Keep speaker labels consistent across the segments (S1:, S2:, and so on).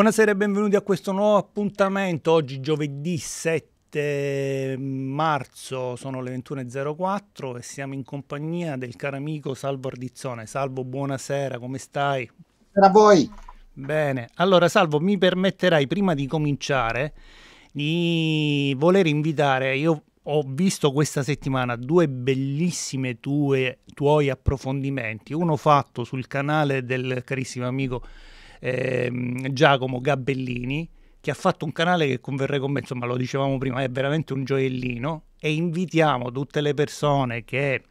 S1: Buonasera e benvenuti a questo nuovo appuntamento. Oggi giovedì 7 marzo, sono le 21.04 e siamo in compagnia del caro amico Salvo Ardizzone. Salvo, buonasera, come stai?
S2: Per a voi.
S1: Bene, allora Salvo, mi permetterai prima di cominciare di voler invitare, io ho visto questa settimana due bellissime tue, tuoi approfondimenti, uno fatto sul canale del carissimo amico eh, Giacomo Gabellini, che ha fatto un canale che converrei con me, insomma lo dicevamo prima, è veramente un gioiellino e invitiamo tutte le persone che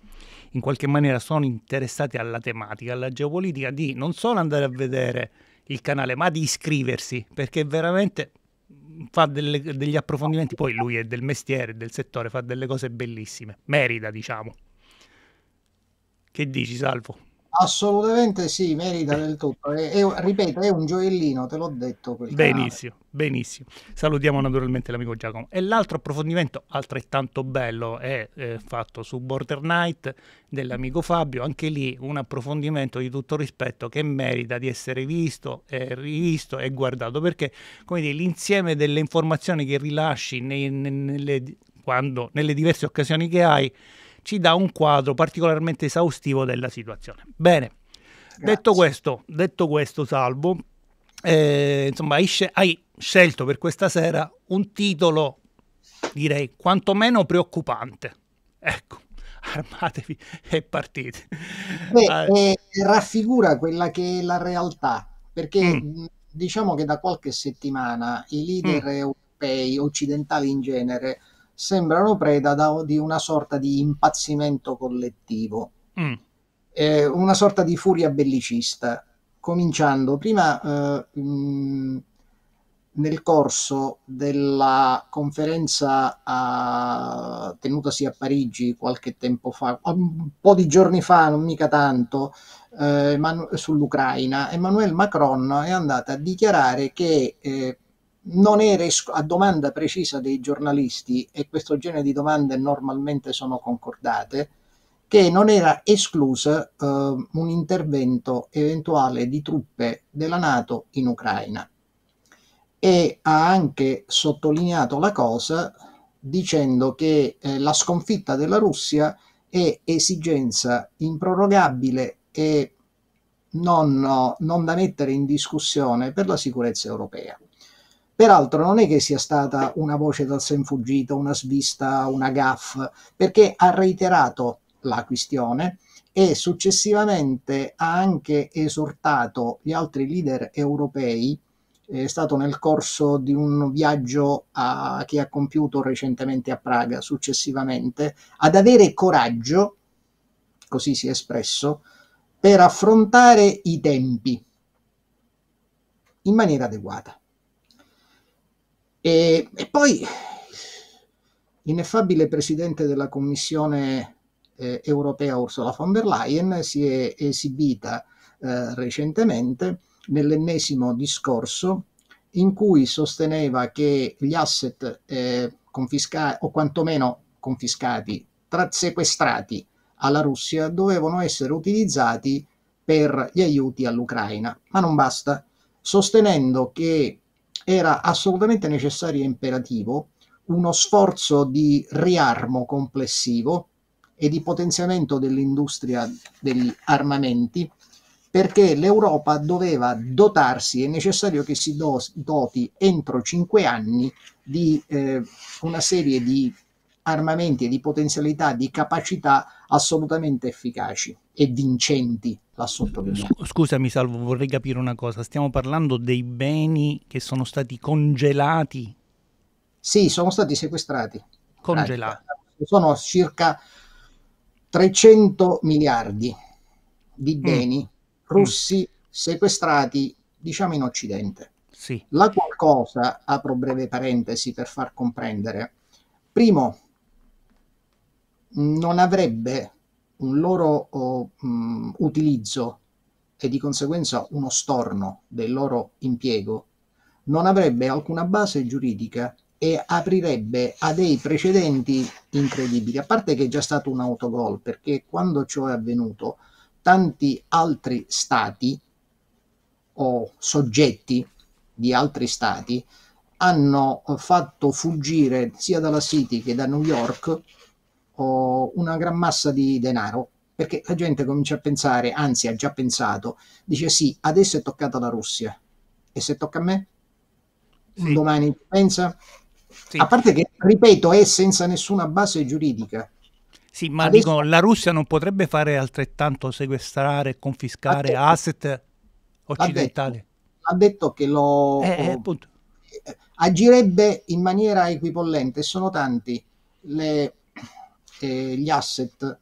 S1: in qualche maniera sono interessate alla tematica, alla geopolitica, di non solo andare a vedere il canale, ma di iscriversi, perché veramente fa delle, degli approfondimenti, poi lui è del mestiere, del settore, fa delle cose bellissime, merita diciamo. Che dici Salvo?
S2: Assolutamente sì, merita del tutto. E, e, ripeto, è un gioiellino, te l'ho detto.
S1: benissimo, canale. benissimo. Salutiamo naturalmente l'amico Giacomo. E l'altro approfondimento, altrettanto bello, è eh, fatto su Border Night dell'amico Fabio. Anche lì un approfondimento di tutto rispetto che merita di essere visto, e rivisto e guardato. Perché, come dire, l'insieme delle informazioni che rilasci nei, nelle, quando, nelle diverse occasioni che hai ci dà un quadro particolarmente esaustivo della situazione. Bene, detto questo, detto questo, Salvo, eh, insomma, hai, sc- hai scelto per questa sera un titolo, direi, quantomeno preoccupante. Ecco, armatevi e partite.
S2: Beh, eh, raffigura quella che è la realtà, perché mm. diciamo che da qualche settimana i leader mm. europei, occidentali in genere, sembrano preda da, di una sorta di impazzimento collettivo, mm. eh, una sorta di furia bellicista, cominciando prima eh, mh, nel corso della conferenza a, tenutasi a Parigi qualche tempo fa, un po' di giorni fa, non mica tanto, eh, sull'Ucraina, Emmanuel Macron è andata a dichiarare che eh, non era a domanda precisa dei giornalisti, e questo genere di domande normalmente sono concordate, che non era escluso eh, un intervento eventuale di truppe della Nato in Ucraina. E ha anche sottolineato la cosa dicendo che eh, la sconfitta della Russia è esigenza improrogabile e non, non da mettere in discussione per la sicurezza europea. Peraltro non è che sia stata una voce dal sen fuggito, una svista, una gaff, perché ha reiterato la questione e successivamente ha anche esortato gli altri leader europei è stato nel corso di un viaggio a, che ha compiuto recentemente a Praga, successivamente, ad avere coraggio, così si è espresso, per affrontare i tempi in maniera adeguata. E, e poi l'ineffabile presidente della Commissione eh, europea Ursula von der Leyen si è esibita eh, recentemente nell'ennesimo discorso in cui sosteneva che gli asset eh, confiscati o quantomeno confiscati, tra, sequestrati alla Russia dovevano essere utilizzati per gli aiuti all'Ucraina, ma non basta, sostenendo che era assolutamente necessario e imperativo uno sforzo di riarmo complessivo e di potenziamento dell'industria degli armamenti perché l'Europa doveva dotarsi, è necessario che si doti entro cinque anni di eh, una serie di armamenti e di potenzialità, di capacità assolutamente efficaci e vincenti, la sottolineo.
S1: Scusami Salvo, vorrei capire una cosa, stiamo parlando dei beni che sono stati congelati?
S2: Sì, sono stati sequestrati.
S1: Congelati.
S2: Sono circa 300 miliardi di mm. beni mm. russi mm. sequestrati, diciamo, in Occidente.
S1: Sì.
S2: La qualcosa, apro breve parentesi per far comprendere, primo, non avrebbe un loro oh, utilizzo e di conseguenza uno storno del loro impiego, non avrebbe alcuna base giuridica e aprirebbe a dei precedenti incredibili, a parte che è già stato un autogol, perché quando ciò è avvenuto, tanti altri stati o soggetti di altri stati hanno fatto fuggire sia dalla City che da New York una gran massa di denaro perché la gente comincia a pensare, anzi ha già pensato, dice sì, adesso è toccata la Russia e se tocca a me? Sì. Domani pensa? Sì. A parte che, ripeto, è senza nessuna base giuridica.
S1: Sì, ma Adesso... dico, la Russia non potrebbe fare altrettanto sequestrare e confiscare detto, asset occidentali?
S2: Ha detto, ha detto che lo eh, eh, agirebbe in maniera equipollente. Sono tanti le, eh, gli asset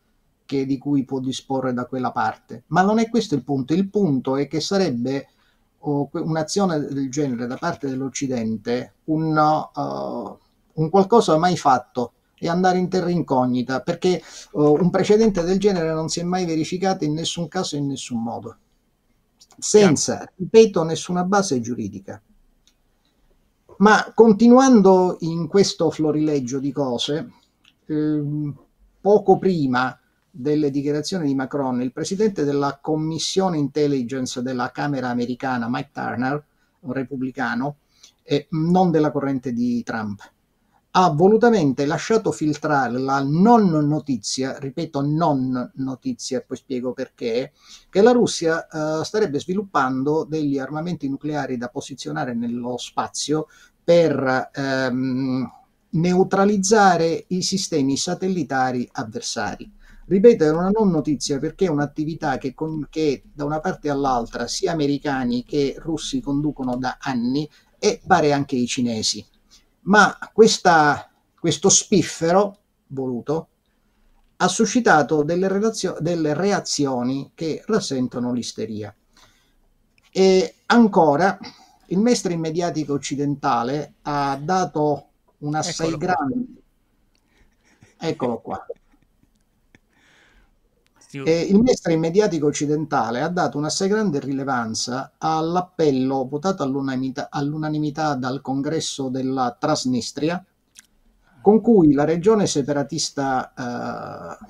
S2: che, di cui può disporre da quella parte. Ma non è questo il punto. Il punto è che sarebbe oh, un'azione del genere da parte dell'Occidente un, uh, un qualcosa mai fatto e andare in terra incognita, perché uh, un precedente del genere non si è mai verificato in nessun caso e in nessun modo, senza, ripeto, nessuna base giuridica. Ma continuando in questo florileggio di cose, eh, poco prima delle dichiarazioni di Macron, il presidente della commissione intelligence della Camera americana, Mike Turner, un repubblicano, e non della corrente di Trump, ha volutamente lasciato filtrare la non notizia, ripeto non notizia, poi spiego perché, che la Russia uh, starebbe sviluppando degli armamenti nucleari da posizionare nello spazio per um, neutralizzare i sistemi satellitari avversari. Ripeto, è una non notizia perché è un'attività che, con, che da una parte all'altra sia americani che russi conducono da anni e pare anche i cinesi ma questa, questo spiffero voluto ha suscitato delle, relazio- delle reazioni che rassentono l'isteria. E ancora, il mainstream mediatico occidentale ha dato un assai Eccolo grande... Eccolo qua. E il mainstream mediatico occidentale ha dato una assai grande rilevanza all'appello votato all'unanimità, all'unanimità dal congresso della Transnistria, con cui la regione separatista eh,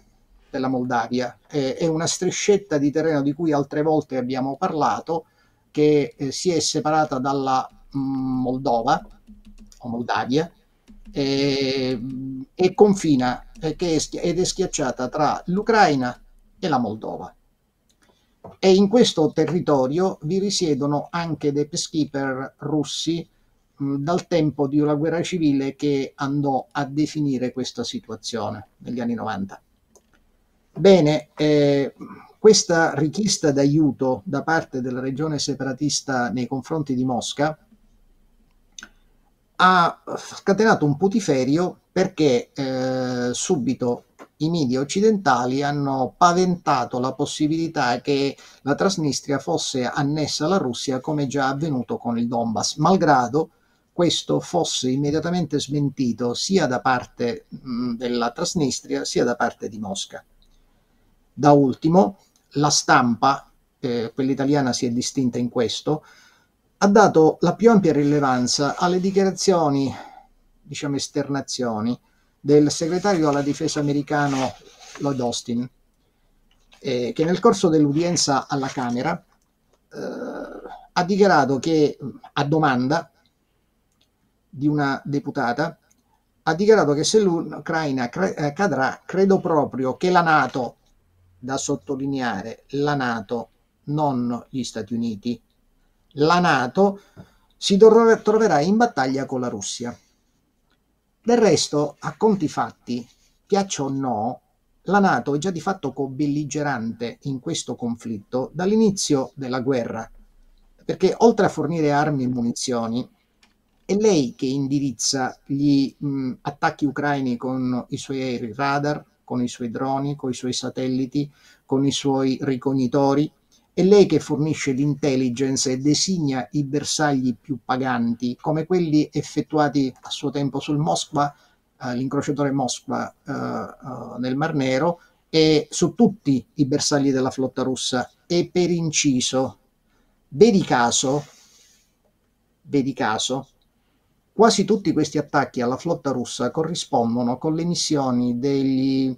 S2: della Moldavia eh, è una striscetta di terreno di cui altre volte abbiamo parlato, che eh, si è separata dalla mh, mm, Moldova o Moldavia e, e confina eh, è, ed è schiacciata tra l'Ucraina e la Moldova. E in questo territorio vi risiedono anche dei peacekeeper russi mh, dal tempo di una guerra civile che andò a definire questa situazione negli anni 90. Bene, eh, questa richiesta d'aiuto da parte della regione separatista nei confronti di Mosca ha scatenato un putiferio perché eh, subito i media occidentali hanno paventato la possibilità che la Transnistria fosse annessa alla Russia come già avvenuto con il Donbass, malgrado questo fosse immediatamente smentito sia da parte mh, della Transnistria sia da parte di Mosca. Da ultimo, la stampa, eh, quella italiana si è distinta in questo, ha dato la più ampia rilevanza alle dichiarazioni, diciamo esternazioni, del segretario alla difesa americano Lloyd Austin, eh, che nel corso dell'udienza alla Camera eh, ha dichiarato che a domanda di una deputata ha dichiarato che se l'Ucraina cre- eh, cadrà, credo proprio che la Nato, da sottolineare, la Nato, non gli Stati Uniti, la Nato si troverà in battaglia con la Russia. Del resto, a conti fatti, piaccia o no, la Nato è già di fatto co-belligerante in questo conflitto dall'inizio della guerra, perché oltre a fornire armi e munizioni, è lei che indirizza gli mh, attacchi ucraini con i suoi aerei radar, con i suoi droni, con i suoi satelliti, con i suoi ricognitori, è lei che fornisce l'intelligence e designa i bersagli più paganti, come quelli effettuati a suo tempo sul Moskva, eh, l'incrociatore Moskva eh, eh, nel Mar Nero, e su tutti i bersagli della flotta russa. E per inciso, vedi caso, vedi caso, quasi tutti questi attacchi alla flotta russa corrispondono con le missioni degli,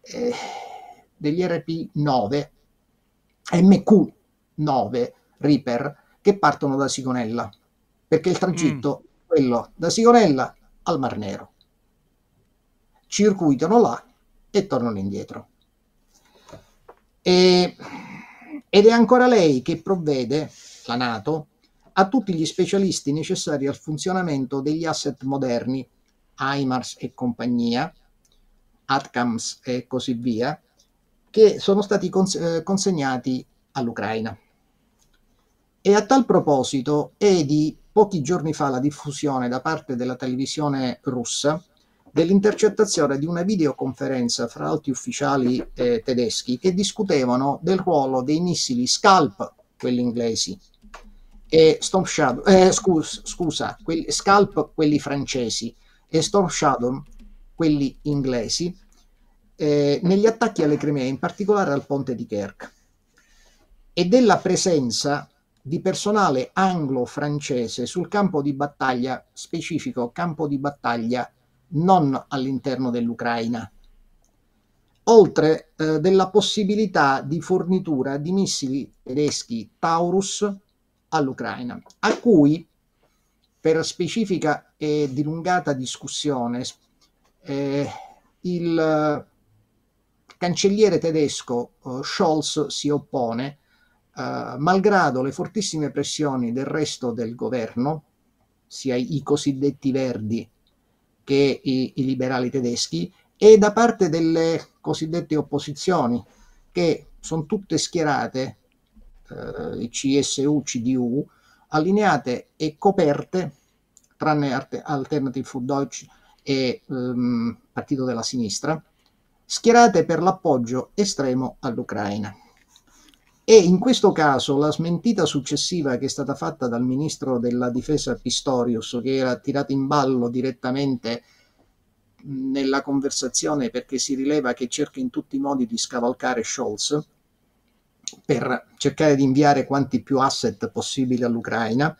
S2: eh, degli RP-9 MQ9 Reaper che partono da Sigonella. perché il tragitto mm. è quello da Sigonella al Mar Nero. Circuitano là e tornano indietro. E, ed è ancora lei che provvede, la Nato, a tutti gli specialisti necessari al funzionamento degli asset moderni, HIMARS e compagnia, ATCAMS e così via, che sono stati cons- eh, consegnati all'Ucraina. E a tal proposito è di pochi giorni fa la diffusione da parte della televisione russa dell'intercettazione di una videoconferenza fra alti ufficiali eh, tedeschi che discutevano del ruolo dei missili Scalp, quelli inglesi, e Storm Shadow, eh, scus, scusa, quelli, Scalp, quelli francesi, e Storm Shadow, quelli inglesi, eh, negli attacchi alle Crimea, in particolare al ponte di Kerch, e della presenza di personale anglo-francese sul campo di battaglia specifico, campo di battaglia non all'interno dell'Ucraina, oltre eh, della possibilità di fornitura di missili tedeschi Taurus all'Ucraina, a cui per specifica e dilungata discussione eh, il cancelliere tedesco uh, Scholz si oppone, uh, malgrado le fortissime pressioni del resto del governo, sia i cosiddetti verdi che i, i liberali tedeschi, e da parte delle cosiddette opposizioni, che sono tutte schierate, il CSU, CDU, allineate e coperte, tranne Alternative for Deutsch e um, Partito della Sinistra, schierate per l'appoggio estremo all'Ucraina. E in questo caso la smentita successiva che è stata fatta dal ministro della difesa Pistorius, che era tirato in ballo direttamente nella conversazione perché si rileva che cerca in tutti i modi di scavalcare Scholz per cercare di inviare quanti più asset possibili all'Ucraina,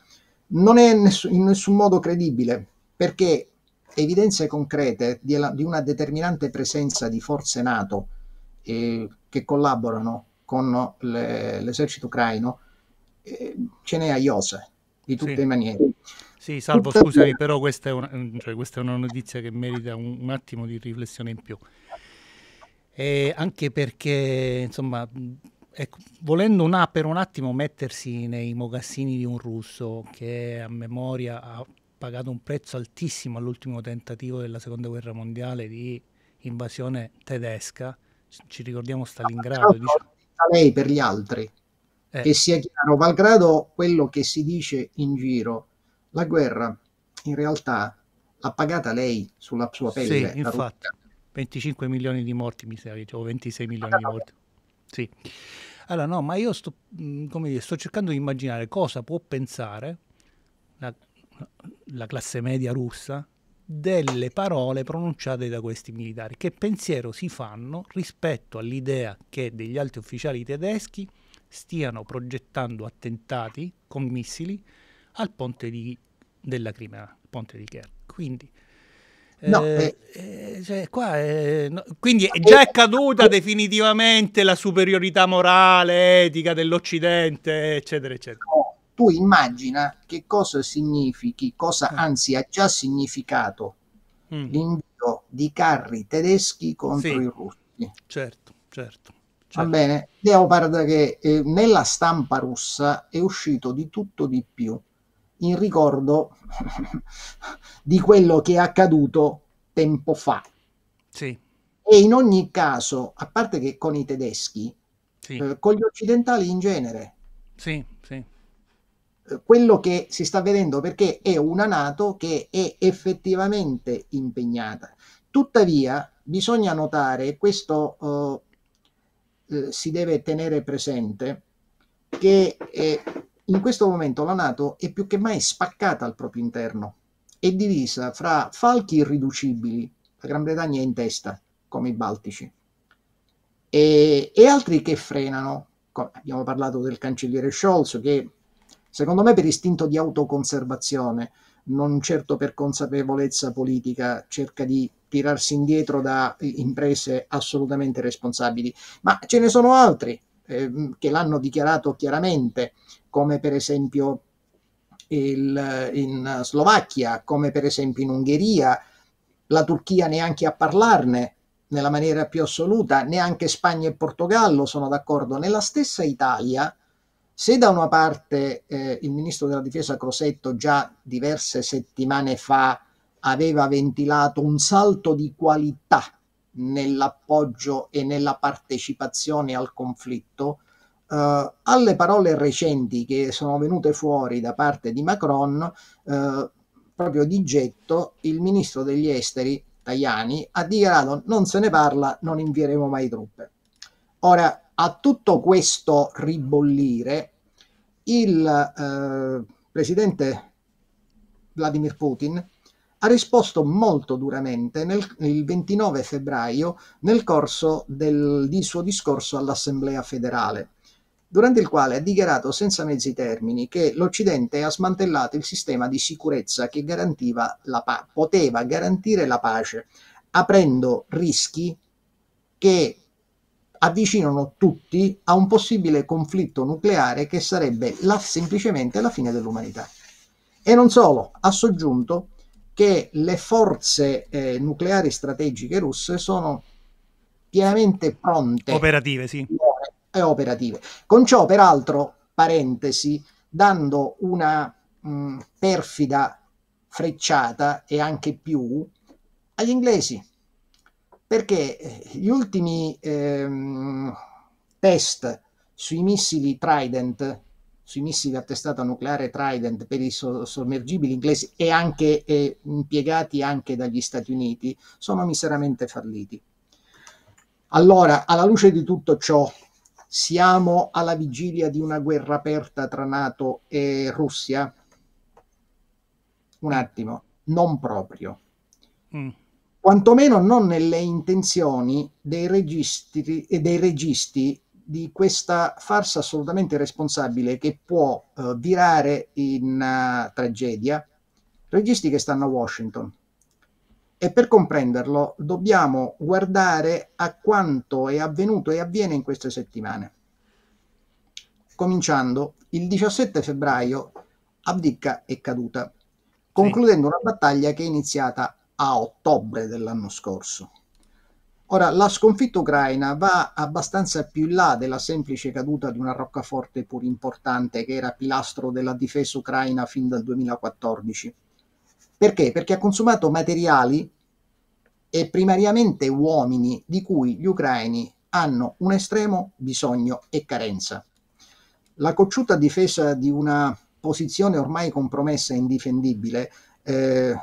S2: non è in nessun modo credibile perché evidenze concrete di, di una determinante presenza di forze NATO eh, che collaborano con le, l'esercito ucraino, eh, ce n'è a Iose, di tutte sì. le maniere.
S1: Sì, salvo scusami, però questa è, una, cioè, questa è una notizia che merita un, un, attimo di riflessione in più. E anche perché, insomma, ecco, volendo una, per un attimo mettersi nei mocassini di un russo che a memoria ha pagato un prezzo altissimo all'ultimo tentativo della seconda guerra mondiale di invasione tedesca. Ci ricordiamo Stalingrado.
S2: Diciamo. Lei per gli altri, eh. che sia chiaro, malgrado quello che si dice in giro, la guerra in realtà l'ha pagata lei sulla sua pelle.
S1: Sì, infatti, 25 milioni di morti mi sa, o 26 milioni di morti. Sì. Allora, no, ma io sto, come dire, sto cercando di immaginare cosa può pensare la, la classe media russa delle parole pronunciate da questi militari. Che pensiero si fanno rispetto all'idea che degli altri ufficiali tedeschi stiano progettando attentati con missili al ponte di, della Crimea, il ponte di Kerch. Quindi, no, eh, eh, cioè, qua è, no, quindi è già caduta definitivamente la superiorità morale, etica dell'Occidente, eccetera, eccetera
S2: tu immagina che cosa significhi, cosa eh. anzi ha già significato mm. l'invio di carri tedeschi contro sì. i russi.
S1: Certo, certo.
S2: certo. Va bene, Leopard che eh, nella stampa russa è uscito di tutto di più in ricordo di quello che è accaduto tempo fa.
S1: Sì.
S2: E in ogni caso, a parte che con i tedeschi, sì. eh, con gli occidentali in genere.
S1: Sì, sì
S2: quello che si sta vedendo perché è una Nato che è effettivamente impegnata. Tuttavia, bisogna notare, questo uh, eh, si deve tenere presente, che eh, in questo momento la Nato è più che mai spaccata al proprio interno, è divisa fra falchi irriducibili, la Gran Bretagna è in testa, come i Baltici, e, e altri che frenano. Abbiamo parlato del cancelliere Scholz che Secondo me per istinto di autoconservazione, non certo per consapevolezza politica, cerca di tirarsi indietro da imprese assolutamente responsabili, ma ce ne sono altri eh, che l'hanno dichiarato chiaramente, come per esempio il, in Slovacchia, come per esempio in Ungheria, la Turchia neanche a parlarne nella maniera più assoluta, neanche Spagna e Portogallo sono d'accordo. Nella stessa Italia, se da una parte eh, il ministro della difesa Crosetto già diverse settimane fa aveva ventilato un salto di qualità nell'appoggio e nella partecipazione al conflitto, eh, alle parole recenti che sono venute fuori da parte di Macron, eh, proprio di getto, il ministro degli esteri Tajani ha dichiarato non se ne parla, non invieremo mai truppe. Ora, a tutto questo ribollire, il eh, presidente Vladimir Putin ha risposto molto duramente nel, il 29 febbraio nel corso del, del suo discorso all'Assemblea federale, durante il quale ha dichiarato senza mezzi termini che l'Occidente ha smantellato il sistema di sicurezza che garantiva la pa- poteva garantire la pace, aprendo rischi che avvicinano tutti a un possibile conflitto nucleare che sarebbe la, semplicemente la fine dell'umanità. E non solo, ha soggiunto che le forze eh, nucleari strategiche russe sono pienamente pronte.
S1: Operative, sì.
S2: E operative. Con ciò, peraltro, parentesi, dando una mh, perfida frecciata e anche più agli inglesi, perché eh, gli ultimi ehm, test sui missili Trident sui missili a testata nucleare Trident per i sommergibili inglesi e anche eh, impiegati anche dagli Stati Uniti sono miseramente falliti. Allora, alla luce di tutto ciò, siamo alla vigilia di una guerra aperta tra Nato e Russia? Un attimo, non proprio. Mm. Quantomeno non nelle intenzioni dei registri, dei registi di questa farsa assolutamente responsabile che può uh, virare in uh, tragedia registi che stanno a Washington. E per comprenderlo dobbiamo guardare a quanto è avvenuto e avviene in queste settimane. Cominciando il 17 febbraio, Abdicca è caduta, concludendo una battaglia che è iniziata a ottobre dell'anno scorso. Ora, la sconfitta ucraina va abbastanza più in là della semplice caduta di una roccaforte pur importante che era pilastro della difesa ucraina fin dal 2014. Perché? Perché ha consumato materiali e primariamente uomini di cui gli ucraini hanno un estremo bisogno e carenza. La cocciuta difesa di una posizione ormai compromessa e indifendibile, eh,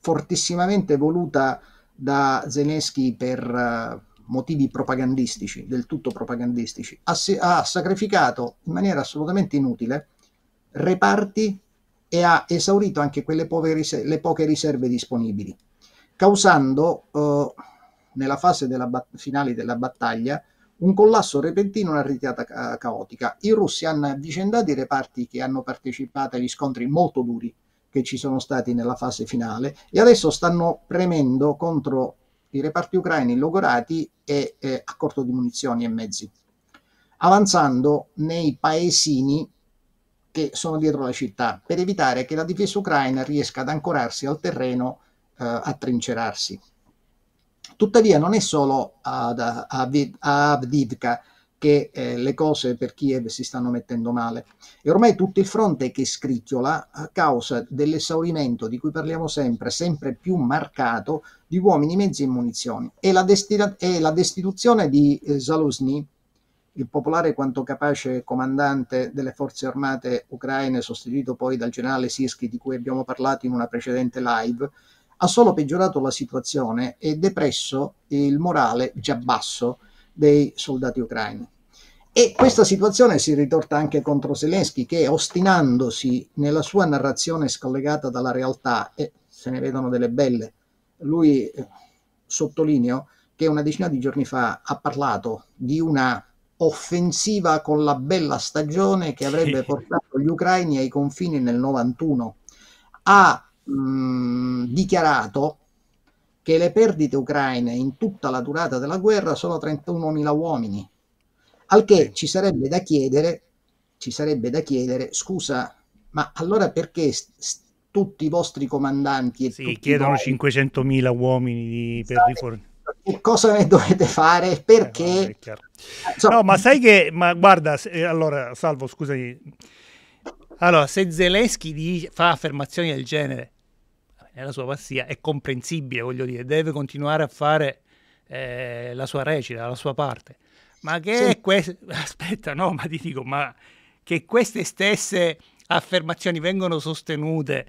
S2: fortissimamente voluta da Zelensky per uh, motivi propagandistici, del tutto propagandistici, ha, ha, sacrificato in maniera assolutamente inutile reparti e ha esaurito anche quelle le poche riserve disponibili, causando uh, nella fase della finale della battaglia un collasso repentino, una ritirata ca- caotica. I russi hanno avvicendato i reparti che hanno partecipato agli scontri molto duri che ci sono stati nella fase finale e adesso stanno premendo contro i reparti ucraini logorati e eh, a corto di munizioni e mezzi, avanzando nei paesini che sono dietro la città per evitare che la difesa ucraina riesca ad ancorarsi al terreno eh, a trincerarsi. Tuttavia non è solo ad, a, a Avdivka che eh, le cose per Kiev si stanno mettendo male. E ormai tutto il fronte che scricchiola a causa dell'esaurimento di cui parliamo sempre, sempre più marcato, di uomini, mezzi e munizioni. E la, destina- e la destituzione di eh, Zaluzny, il popolare quanto capace comandante delle forze armate ucraine, sostituito poi dal generale Sirski di cui abbiamo parlato in una precedente live, ha solo peggiorato la situazione e depresso il morale già basso dei soldati ucraini. E questa situazione si ritorta anche contro Zelensky che ostinandosi nella sua narrazione scollegata dalla realtà, e se ne vedono delle belle, lui eh, sottolineo che una decina di giorni fa ha parlato di una offensiva con la bella stagione che avrebbe portato gli ucraini ai confini nel 91. Ha mh, dichiarato che le perdite ucraine in tutta la durata della guerra sono 31.000 uomini, al che ci sarebbe da chiedere ci sarebbe da chiedere, scusa, ma allora perché st- tutti i vostri comandanti e
S1: sì, chiedono voi, 500.000 uomini di, per rifornire.
S2: che cosa ne dovete fare? Perché?
S1: eh, no, no, ma sai che ma guarda se, allora salvo scusami. Allora se Zelensky fa affermazioni del genere nella sua pazzia è comprensibile voglio dire deve continuare a fare eh, la sua recita la sua parte ma che sì. è questo aspetta no ma ti dico ma che queste stesse affermazioni vengono sostenute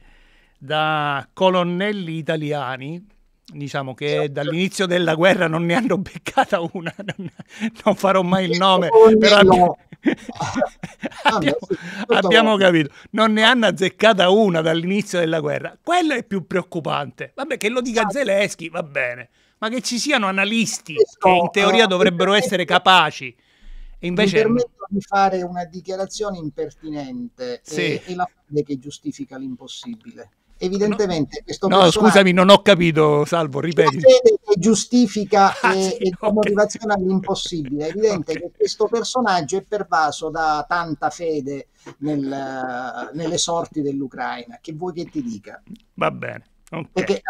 S1: da colonnelli italiani, diciamo che dall'inizio della guerra non ne hanno beccata una, non, non farò mai il nome, però abbiamo, abbiamo, abbiamo capito, non ne hanno azzeccata una dall'inizio della guerra. Quello è più preoccupante. Vabbè, che lo dica Zelensky, va bene, ma che ci siano analisti che in teoria dovrebbero essere capaci e invece...
S2: Mi permetto di fare una dichiarazione impertinente sì. e, e la fede che giustifica l'impossibile. Evidentemente
S1: no, questo No, scusami, non ho capito, Salvo, ripeti.
S2: Che giustifica ah, e, sì, e okay. motivazione all'impossibile. È evidente okay. che questo personaggio è pervaso da tanta fede nel, nelle sorti dell'Ucraina. Che vuoi che ti dica?
S1: Va bene. Okay.
S2: Perché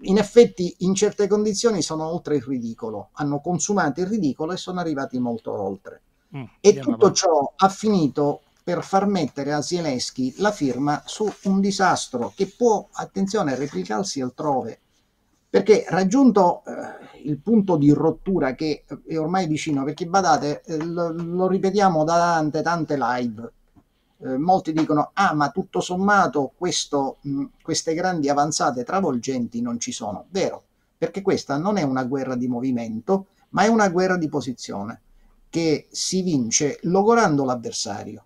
S2: in effetti in certe condizioni sono oltre il ridicolo, hanno consumato il ridicolo e sono arrivati molto oltre. Mm, e tutto ciò ha finito per far mettere a Zelensky la firma su un disastro che può, attenzione, replicarsi altrove. Perché raggiunto eh, il punto di rottura che è ormai vicino, perché badate, eh, lo, lo, ripetiamo da tante, tante live, eh, molti dicono, ah ma tutto sommato questo, mh, queste grandi avanzate travolgenti non ci sono. Vero, perché questa non è una guerra di movimento, ma è una guerra di posizione che si vince logorando l'avversario.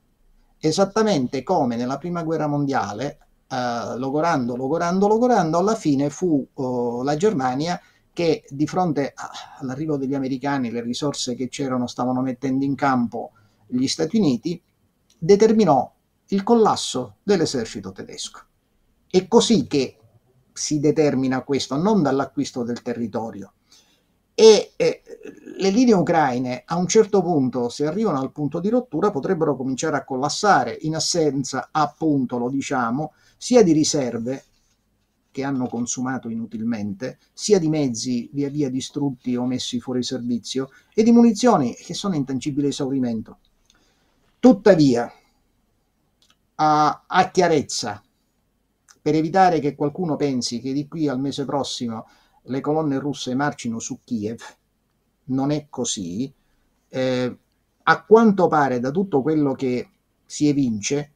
S2: Esattamente come nella prima guerra mondiale, eh, logorando, logorando, logorando, alla fine fu oh, la Germania che di fronte all'arrivo degli americani, le risorse che c'erano stavano mettendo in campo gli Stati Uniti, determinò il collasso dell'esercito tedesco. È così che si determina questo, non dall'acquisto del territorio. E eh, le linee ucraine a un certo punto, se arrivano al punto di rottura, potrebbero cominciare a collassare in assenza, appunto, lo diciamo, sia di riserve che hanno consumato inutilmente, sia di mezzi via via distrutti o messi fuori servizio e di munizioni che sono in tangibile esaurimento. Tuttavia, a, a chiarezza, per evitare che qualcuno pensi che di qui al mese prossimo le colonne russe marcino su Kiev, non è così. Eh, a quanto pare, da tutto quello che si evince,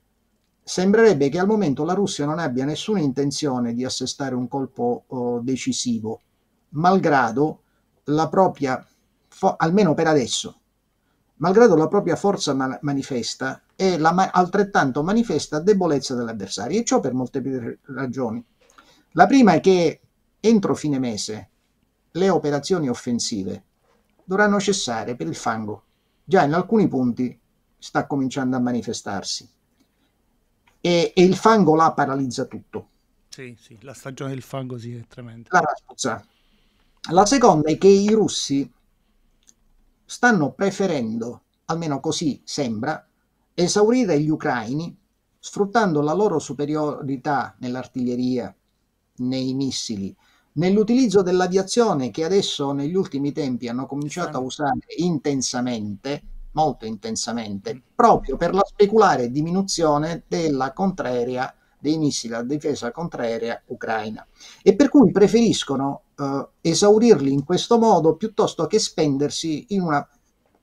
S2: sembrerebbe che al momento la Russia non abbia nessuna intenzione di assestare un colpo oh, decisivo, malgrado la propria, almeno per adesso, malgrado la propria forza man- manifesta e la ma- altrettanto manifesta debolezza dell'avversario, e ciò per molte ragioni. La prima è che entro fine mese le operazioni offensive dovranno cessare per il fango. Già in alcuni punti sta cominciando a manifestarsi. E, e il fango là paralizza tutto.
S1: Sì, sì, la stagione del fango sì, è tremenda.
S2: La, la seconda è che i russi stanno preferendo, almeno così sembra, esaurire gli ucraini sfruttando la loro superiorità nell'artiglieria, nei missili, nell'utilizzo dell'aviazione che adesso negli ultimi tempi hanno cominciato a usare intensamente, molto intensamente, proprio per la speculare diminuzione della contraerea dei missili a difesa contraerea ucraina e per cui preferiscono eh, esaurirli in questo modo piuttosto che spendersi in una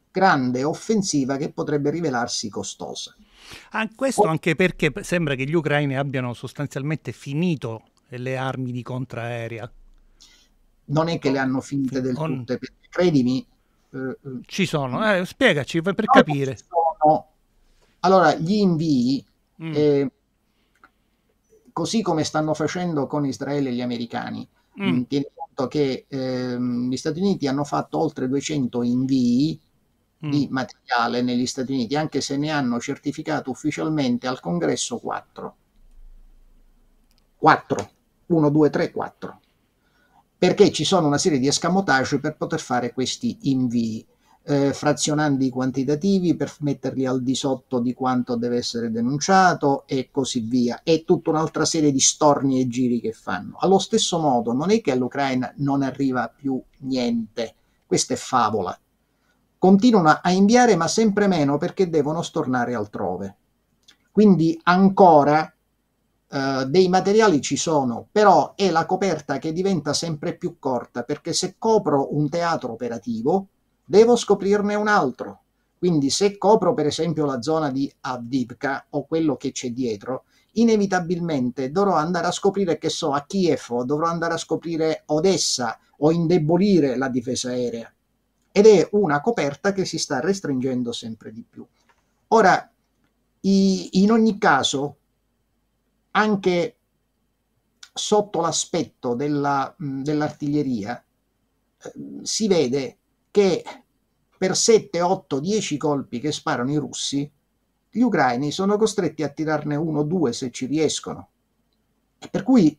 S2: grande offensiva che potrebbe rivelarsi costosa.
S1: Ah, questo anche perché sembra che gli ucraini abbiano sostanzialmente finito le armi di contraerea.
S2: Non è che le hanno finite del tutto, credimi.
S1: Eh, eh, ci sono, eh, spiegaci per, per capire.
S2: Allora, gli invii, mm. eh, così come stanno facendo con Israele e gli americani, mm. tieni conto che ehm, gli Stati Uniti hanno fatto oltre 200 invii di mm. materiale negli Stati Uniti, anche se ne hanno certificato ufficialmente al congresso 4. 4, 1, 2, 3, 4. Perché ci sono una serie di escamotage per poter fare questi invii. eh, frazionando i quantitativi per metterli al di sotto di quanto deve essere denunciato e così via. E tutta un'altra serie di storni e giri che fanno. Allo stesso modo, non è che all'Ucraina non arriva più niente, questa è favola. Continuano a inviare, ma sempre meno perché devono stornare altrove. Quindi ancora Uh, dei materiali ci sono, però è la coperta che diventa sempre più corta perché se copro un teatro operativo devo scoprirne un altro. Quindi se copro per esempio la zona di Avdivka o quello che c'è dietro, inevitabilmente dovrò andare a scoprire che so a Kiev o dovrò andare a scoprire Odessa o indebolire la difesa aerea. Ed è una coperta che si sta restringendo sempre di più. Ora, i, in ogni caso, anche sotto l'aspetto della, dell'artiglieria, eh, si vede che per 7, 8, 10 colpi che sparano i russi, gli ucraini sono costretti a tirarne uno o due se ci riescono. Per cui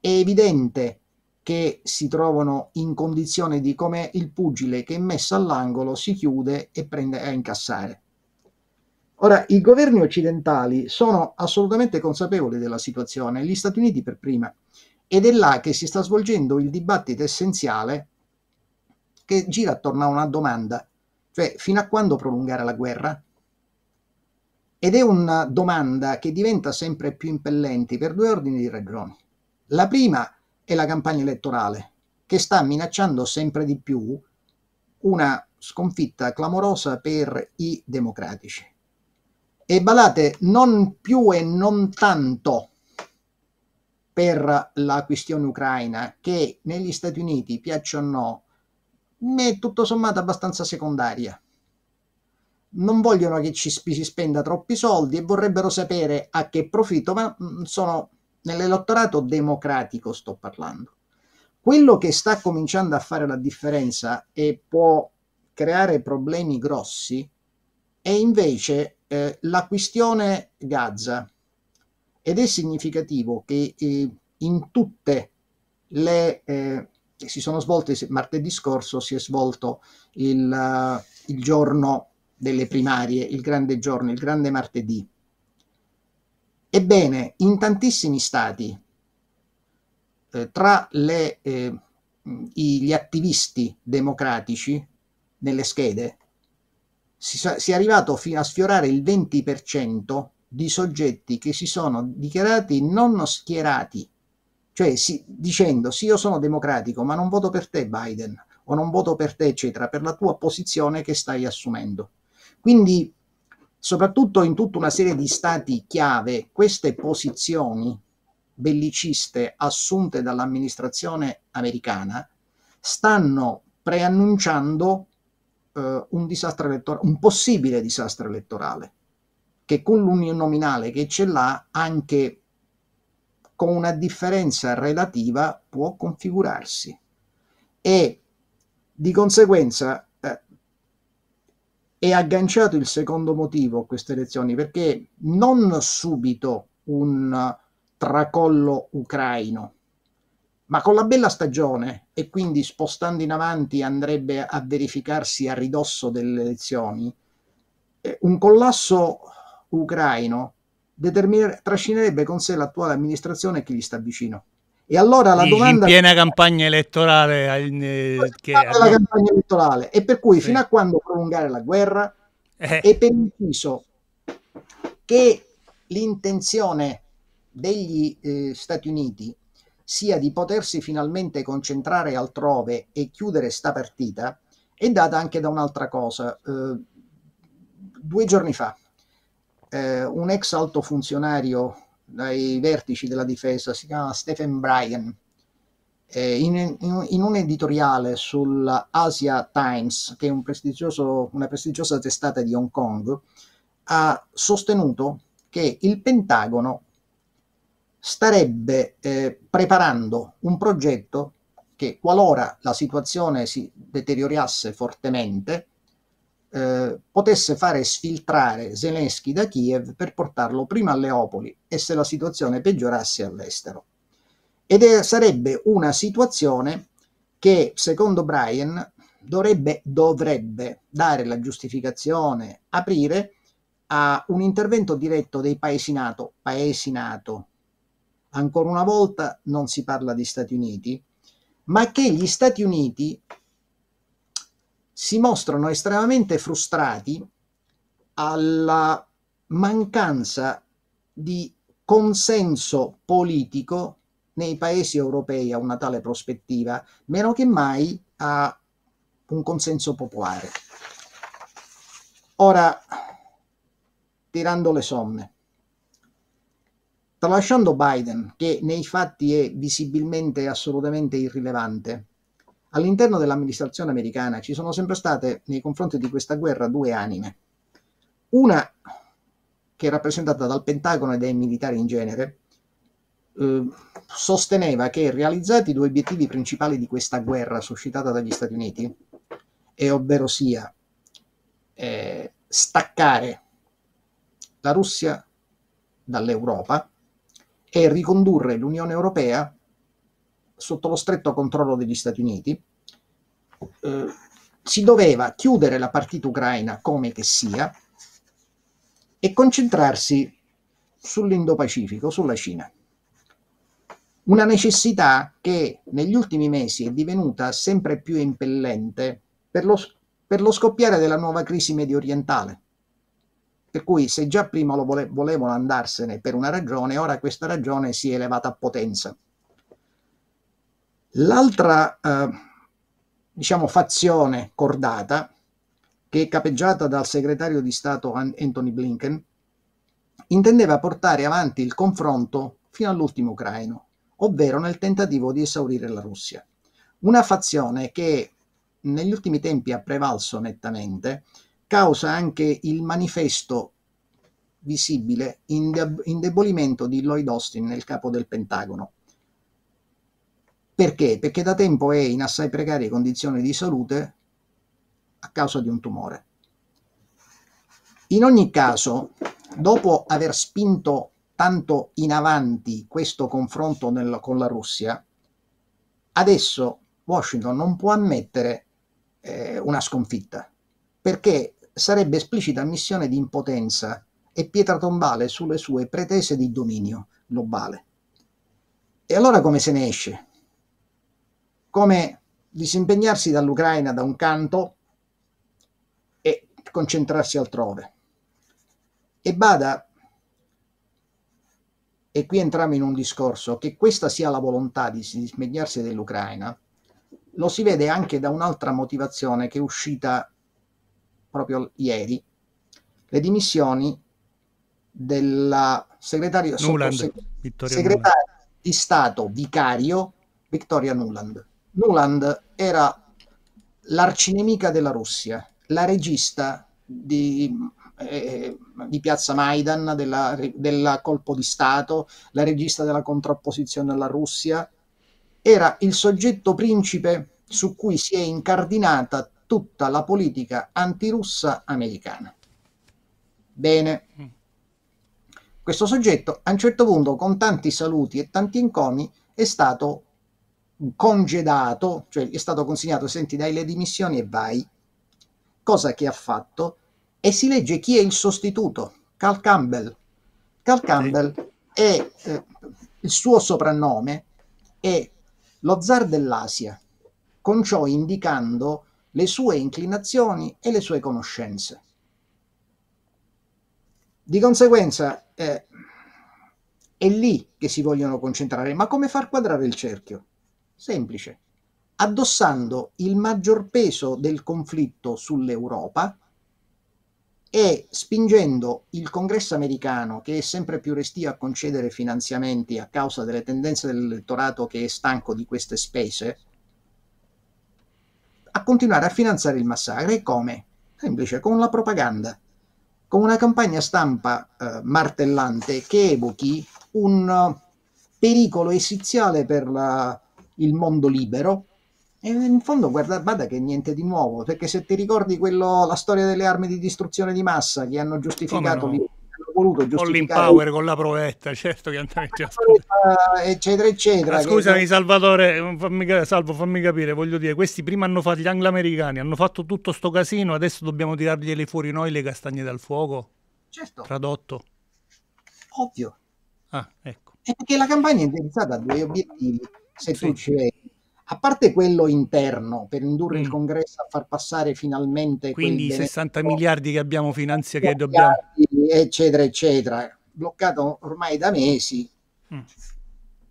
S2: è evidente che si trovano in condizione di come il pugile che è messo all'angolo si chiude e prende a incassare. Ora, i governi occidentali sono assolutamente consapevoli della situazione, gli Stati Uniti per prima, ed è là che si sta svolgendo il dibattito essenziale che gira attorno a una domanda, cioè fino a quando prolungare la guerra? Ed è una domanda che diventa sempre più impellente per due ordini di ragioni. La prima è la campagna elettorale, che sta minacciando sempre di più una sconfitta clamorosa per i democratici. E badate, non più e non tanto per la questione ucraina, che negli Stati Uniti, piaccia o no, è tutto sommato abbastanza secondaria. Non vogliono che ci si spenda troppi soldi e vorrebbero sapere a che profitto, ma mm, sono nell'elettorato democratico sto parlando. Quello che sta cominciando a fare la differenza e può creare problemi grossi è invece eh, la questione Gaza. Ed è significativo che eh, in tutte le eh, si sono svolte martedì scorso, si è svolto il, uh, il giorno delle primarie, il grande giorno, il grande martedì. Ebbene, in tantissimi stati, eh, tra le, eh, gli attivisti democratici nelle schede, si, si, è arrivato fino a sfiorare il 20% di soggetti che si sono dichiarati non schierati cioè si, dicendo sì io sono democratico ma non voto per te Biden o non voto per te eccetera per la tua posizione che stai assumendo. Quindi soprattutto in tutta una serie di stati chiave queste posizioni belliciste assunte dall'amministrazione americana stanno preannunciando eh, un disastro elettorale, un possibile disastro elettorale, che con l'uninominale che ce l'ha anche con una differenza relativa può configurarsi. E di conseguenza eh, è agganciato il secondo motivo a queste elezioni perché non subito un tracollo ucraino ma con la bella stagione e quindi spostando in avanti andrebbe a verificarsi a ridosso delle elezioni eh, un collasso ucraino trascinerebbe con sé l'attuale amministrazione e chi gli sta vicino. E allora la domanda...
S1: In piena campagna elettorale.
S2: Eh, che la campagna elettorale. E per cui fino a quando prolungare la guerra eh. è per inciso che l'intenzione degli eh, Stati Uniti sia di potersi finalmente concentrare altrove e chiudere sta partita è data anche da un'altra cosa. Eh, due giorni fa eh, un ex alto funzionario dai vertici della difesa, si chiama Stephen Bryan, eh, in, in, in, un editoriale sull'Asia Times, che è un una prestigiosa testata di Hong Kong, ha sostenuto che il Pentagono starebbe eh, preparando un progetto che qualora la situazione si deteriorasse fortemente, eh, potesse fare sfiltrare Zelensky da Kiev per portarlo prima a Leopoli e se la situazione peggiorasse all'estero. Ed è, sarebbe una situazione che, secondo Brian, dovrebbe, dovrebbe dare la giustificazione, aprire a un intervento diretto dei paesi NATO, paesi NATO. Ancora una volta non si parla di Stati Uniti, ma che gli Stati Uniti si mostrano estremamente frustrati alla mancanza di consenso politico nei paesi europei a una tale prospettiva, meno che mai a un consenso popolare. Ora, tirando le somme, tralasciando Biden, che nei fatti è visibilmente assolutamente irrilevante, all'interno dell'amministrazione americana ci sono sempre state nei confronti di questa guerra due anime. Una che è rappresentata dal Pentagono e dai militari in genere, eh, sosteneva che realizzati i due obiettivi principali di questa guerra suscitata dagli Stati Uniti, e ovvero sia eh, staccare la Russia dall'Europa e ricondurre l'Unione Europea sotto lo stretto controllo degli Stati Uniti, eh, si doveva chiudere la partita ucraina come che sia e concentrarsi sull'Indo-Pacifico, sulla Cina. Una necessità che negli ultimi mesi è divenuta sempre più impellente per lo, per lo scoppiare della nuova crisi medio orientale. Per cui se già prima lo vole, volevano andarsene per una ragione, ora questa ragione si è elevata a potenza. L'altra eh, diciamo, fazione cordata che è capeggiata dal segretario di Stato Anthony Blinken, intendeva portare avanti il confronto fino all'ultimo ucraino, ovvero nel tentativo di esaurire la Russia. Una fazione che negli ultimi tempi ha prevalso nettamente, causa anche il manifesto visibile indebolimento di Lloyd Austin nel capo del Pentagono. Perché? Perché da tempo è in assai precarie condizioni di salute a causa di un tumore. In ogni caso, dopo aver spinto tanto in avanti questo confronto nel, con la Russia, adesso Washington non può ammettere eh, una sconfitta, perché sarebbe esplicita ammissione di impotenza e pietra tombale sulle sue pretese di dominio globale. E allora come se ne esce? Come disimpegnarsi dall'Ucraina da un canto concentrarsi altrove. E bada, e qui entriamo in un discorso, che questa sia la volontà di smegliarsi dell'Ucraina, lo si vede anche da un'altra motivazione che è uscita proprio ieri, le dimissioni del segretario,
S1: Nuland,
S2: segretario di Stato vicario Vittoria Nuland. Nuland era l'arcinemica della Russia, la regista di, eh, di Piazza Maidan, della, del colpo di Stato, la regista della contrapposizione alla Russia, era il soggetto principe su cui si è incardinata tutta la politica antirussa americana. Bene, questo soggetto a un certo punto, con tanti saluti e tanti encomi, è stato congedato, cioè è stato consegnato, senti, dai le dimissioni e vai. Cosa che ha fatto, e si legge chi è il sostituto, Cal Campbell. Cal Campbell è eh, il suo soprannome è lo zar dell'Asia, con ciò indicando le sue inclinazioni e le sue conoscenze. Di conseguenza eh, è lì che si vogliono concentrare, ma come far quadrare il cerchio? Semplice addossando il maggior peso del conflitto sull'Europa e spingendo il congresso americano, che è sempre più restio a concedere finanziamenti a causa delle tendenze dell'elettorato che è stanco di queste spese, a continuare a finanziare il massacro. E come? Semplice, con la propaganda, con una campagna stampa eh, martellante che evochi un uh, pericolo esiziale per la, il mondo libero, e in fondo guarda, guarda che niente di nuovo, perché se ti ricordi quello, la storia delle armi di distruzione di massa che hanno giustificato no? Voluto
S1: giustificare... Con l'impower, con la provetta, certo che andare
S2: eccetera, eccetera. Ma
S1: scusami che... Salvatore, fammi, Salvo, fammi capire, voglio dire, questi prima hanno fatto gli anglo-americani, hanno fatto tutto sto casino, adesso dobbiamo tirarglieli fuori noi le castagne dal fuoco?
S2: Certo.
S1: Tradotto.
S2: Ovvio.
S1: Ah, ecco.
S2: È perché la campagna è indirizzata a due obiettivi, se sì. tu ci vedi a parte quello interno per indurre mm. il congresso a far passare finalmente
S1: quindi i 60 miliardi che abbiamo finanzia che dobbiamo
S2: eccetera eccetera bloccato ormai da mesi mm.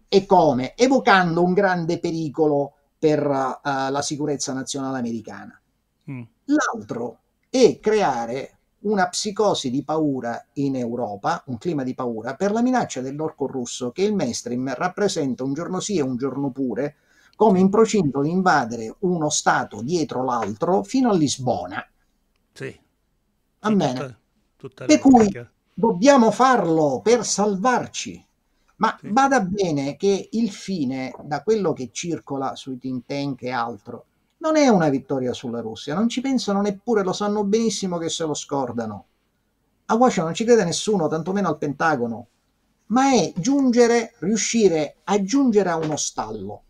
S2: e come evocando un grande pericolo per uh, la sicurezza nazionale americana mm. l'altro è creare una psicosi di paura in Europa, un clima di paura, per la minaccia dell'orco russo che il mainstream rappresenta un giorno sì e un giorno pure, come in procinto di invadere uno Stato dietro l'altro fino a Lisbona.
S1: Sì.
S2: Tutta, tutta per cui dobbiamo farlo per salvarci. Ma sì. bada bene che il fine, da quello che circola sui think tank e altro, non è una vittoria sulla Russia. Non ci pensano neppure, lo sanno benissimo che se lo scordano. A Washington non ci crede nessuno, tantomeno al Pentagono. Ma è giungere, riuscire a giungere a uno stallo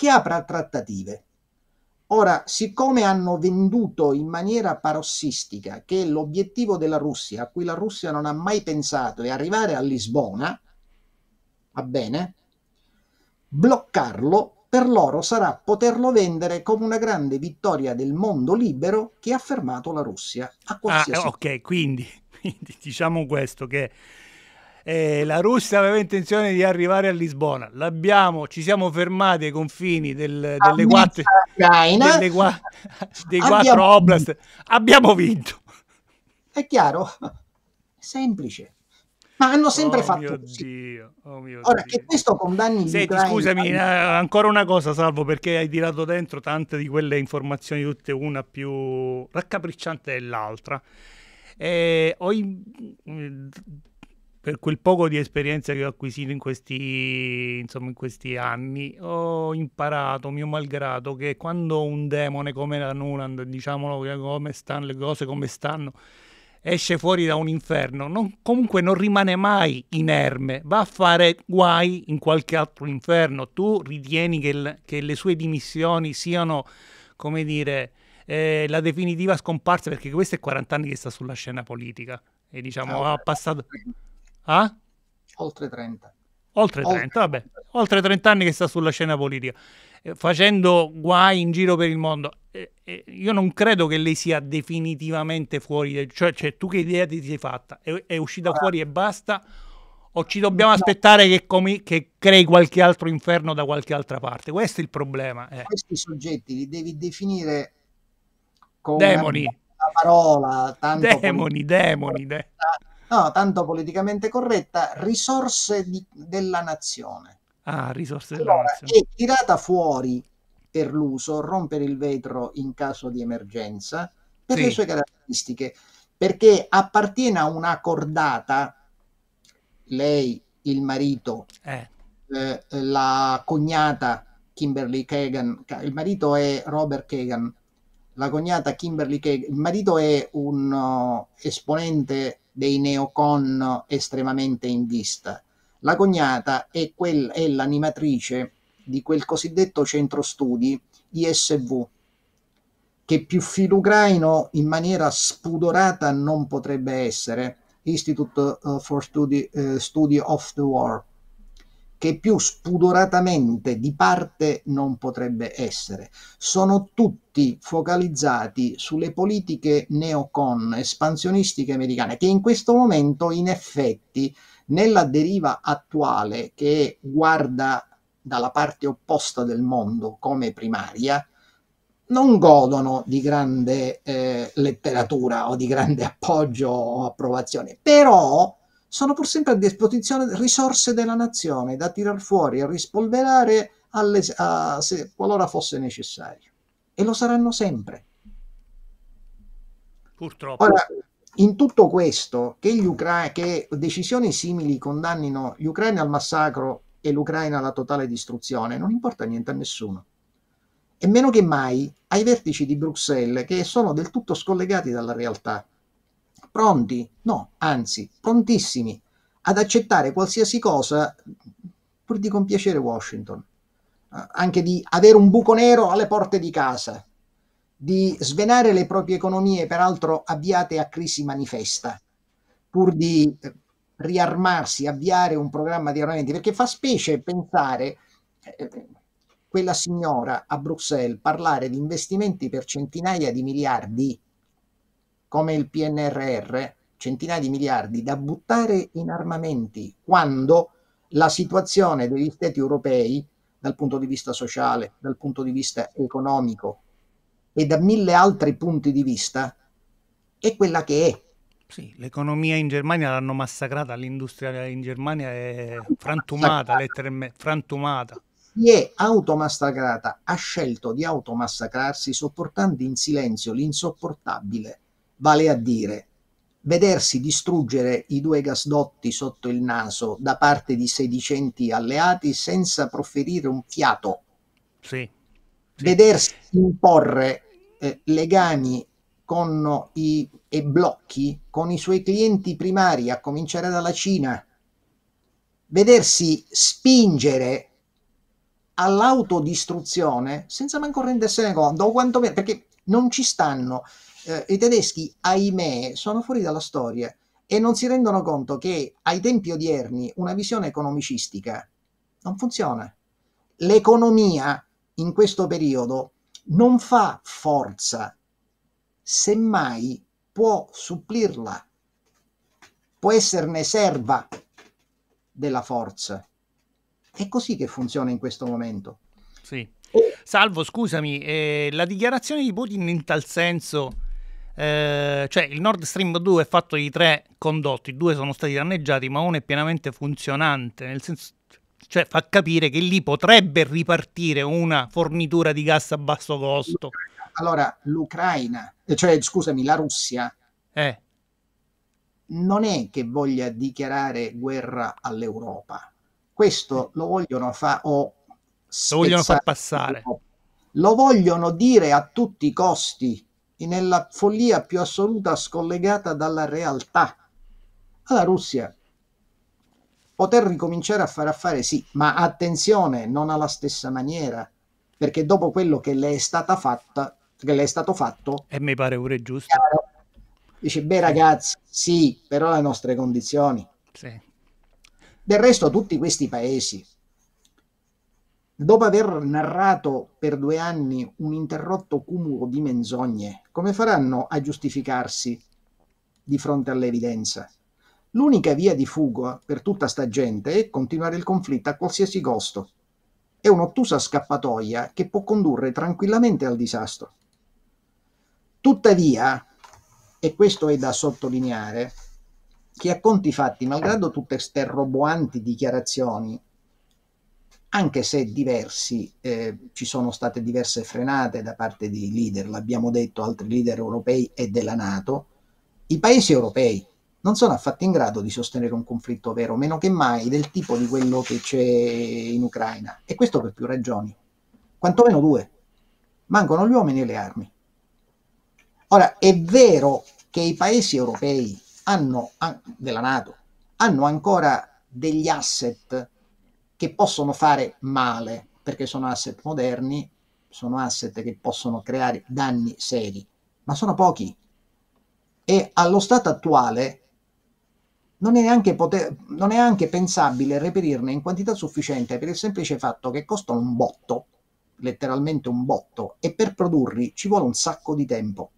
S2: che apra trattative. Ora, siccome hanno venduto in maniera parossistica che l'obiettivo della Russia, a cui la Russia non ha mai pensato, è arrivare a Lisbona, va bene, bloccarlo per loro sarà poterlo vendere come una grande vittoria del mondo libero che ha fermato la Russia a qualsiasi
S1: ah, ok, quindi, quindi diciamo questo che eh, la Russia aveva intenzione di arrivare a Lisbona. L'abbiamo, ci siamo fermati ai confini del, delle quattro, delle, dei quattro oblast. Abbiamo vinto.
S2: È chiaro? Semplice. Ma hanno sempre
S1: oh
S2: fatto
S1: mio così. Dio, oh
S2: Ora
S1: Dio.
S2: che questo condanni
S1: Senti, scusami, eh, ancora una cosa, Salvo, perché hai tirato dentro tante di quelle informazioni, tutte una più raccapricciante dell'altra. Eh, ho per quel poco di esperienza che ho acquisito in questi, insomma, in questi anni, ho imparato, mio malgrado, che quando un demone come la Nuland, diciamolo come stanno le cose come stanno, esce fuori da un inferno, non, comunque non rimane mai inerme, va a fare guai in qualche altro inferno. Tu ritieni che, l- che le sue dimissioni siano, come dire, eh, la definitiva scomparsa, perché questo è 40 anni che sta sulla scena politica e diciamo ah, ha passato... Ah?
S2: Oltre 30.
S1: Oltre 30, Oltre. vabbè. Oltre 30 anni che sta sulla scena politica, eh, facendo guai in giro per il mondo. Eh, eh, io non credo che lei sia definitivamente fuori, cioè, cioè tu che idea ti sei fatta? È, è uscita ah. fuori e basta? O ci dobbiamo no. aspettare che, comi- che, crei qualche altro inferno da qualche altra parte? Questo è il problema. Eh.
S2: Questi soggetti li devi definire
S1: come demoni.
S2: parola.
S1: demoni, demoni. De-
S2: no, tanto politicamente corretta, risorse di, della nazione.
S1: Ah, risorse allora, della nazione.
S2: È tirata fuori per l'uso, rompere il vetro in caso di emergenza, per sì. le sue caratteristiche, perché appartiene a una cordata, lei, il marito,
S1: eh.
S2: Eh, la cognata Kimberly Kagan, il marito è Robert Kagan, la cognata Kimberly Kagan, il marito è un uh, esponente dei neocon estremamente in vista. La cognata è, quel, è l'animatrice di quel cosiddetto centro studi ISV, che più filucraino in maniera spudorata non potrebbe essere, Institute uh, for Study, uh, Study of the War, che più spudoratamente di parte non potrebbe essere. Sono tutti focalizzati sulle politiche neocon espansionistiche americane che in questo momento in effetti nella deriva attuale che guarda dalla parte opposta del mondo come primaria non godono di grande eh, letteratura o di grande appoggio o approvazione, però sono pur sempre a disposizione risorse della nazione da tirar fuori e rispolverare alle, a, se, qualora fosse necessario. E lo saranno sempre.
S1: Purtroppo.
S2: Ora, in tutto questo, che, gli Ucra- che decisioni simili condannino gli ucraini al massacro e l'Ucraina alla totale distruzione, non importa niente a nessuno. E meno che mai ai vertici di Bruxelles, che sono del tutto scollegati dalla realtà pronti? No, anzi, prontissimi ad accettare qualsiasi cosa pur di compiacere Washington, eh, anche di avere un buco nero alle porte di casa, di svenare le proprie economie, peraltro avviate a crisi manifesta, pur di eh, riarmarsi, avviare un programma di armamenti, perché fa specie pensare eh, quella signora a Bruxelles parlare di investimenti per centinaia di miliardi come il PNRR, centinaia di miliardi da buttare in armamenti, quando la situazione degli stati europei dal punto di vista sociale, dal punto di vista economico e da mille altri punti di vista è quella che è.
S1: Sì, l'economia in Germania l'hanno massacrata, l'industria in Germania è frantumata, letteralmente frantumata.
S2: Si è automassacrata, ha scelto di automassacrarsi sopportando in silenzio l'insopportabile, vale a dire vedersi distruggere i due gasdotti sotto il naso da parte di sedicenti alleati senza proferire un fiato.
S1: Sì.
S2: Sì. Vedersi imporre eh, legami con i, e blocchi con i suoi clienti primari, a cominciare dalla Cina, vedersi spingere all'autodistruzione senza manco rendersene conto, o quantomeno perché non ci stanno. Eh, I tedeschi, ahimè, sono fuori dalla storia e non si rendono conto che ai tempi odierni una visione economicistica non funziona. L'economia in questo periodo non fa forza, semmai può supplirla, può esserne serva della forza. È così che funziona in questo momento.
S1: Sì. Salvo, scusami, eh, la dichiarazione di Putin in tal senso, eh, cioè il Nord Stream 2 è fatto di tre condotti, due sono stati danneggiati, ma uno è pienamente funzionante, nel senso, cioè fa capire che lì potrebbe ripartire una fornitura di gas a basso costo.
S2: Allora, l'Ucraina, eh, cioè scusami, la Russia,
S1: eh.
S2: non è che voglia dichiarare guerra all'Europa. Questo lo vogliono fare o
S1: lo vogliono far passare.
S2: Lo vogliono dire a tutti i costi, nella follia più assoluta scollegata dalla realtà. Alla Russia poter ricominciare a fare affari sì, ma attenzione, non alla stessa maniera, perché dopo quello che le è stata fatta, che le è stato fatto,
S1: e mi pare pure giusto.
S2: Chiaro, dice, beh ragazzi, sì, però le nostre condizioni.
S1: Sì.
S2: Del resto tutti questi paesi, dopo aver narrato per due anni un interrotto cumulo di menzogne, come faranno a giustificarsi di fronte all'evidenza? L'unica via di fuga per tutta sta gente è continuare il conflitto a qualsiasi costo. È un'ottusa scappatoia che può condurre tranquillamente al disastro. Tuttavia, e questo è da sottolineare, che a conti fatti, malgrado tutte queste roboanti dichiarazioni, anche se diversi, eh, ci sono state diverse frenate da parte di leader, l'abbiamo detto, altri leader europei e della Nato, i paesi europei non sono affatto in grado di sostenere un conflitto vero, meno che mai del tipo di quello che c'è in Ucraina. E questo per più ragioni, quantomeno due. Mancano gli uomini e le armi. Ora, è vero che i paesi europei hanno, della Nato hanno ancora degli asset che possono fare male, perché sono asset moderni, sono asset che possono creare danni seri, ma sono pochi. E allo stato attuale non è, neanche poter, non è anche pensabile reperirne in quantità sufficiente per il semplice fatto che costano un botto, letteralmente un botto, e per produrli ci vuole un sacco di tempo.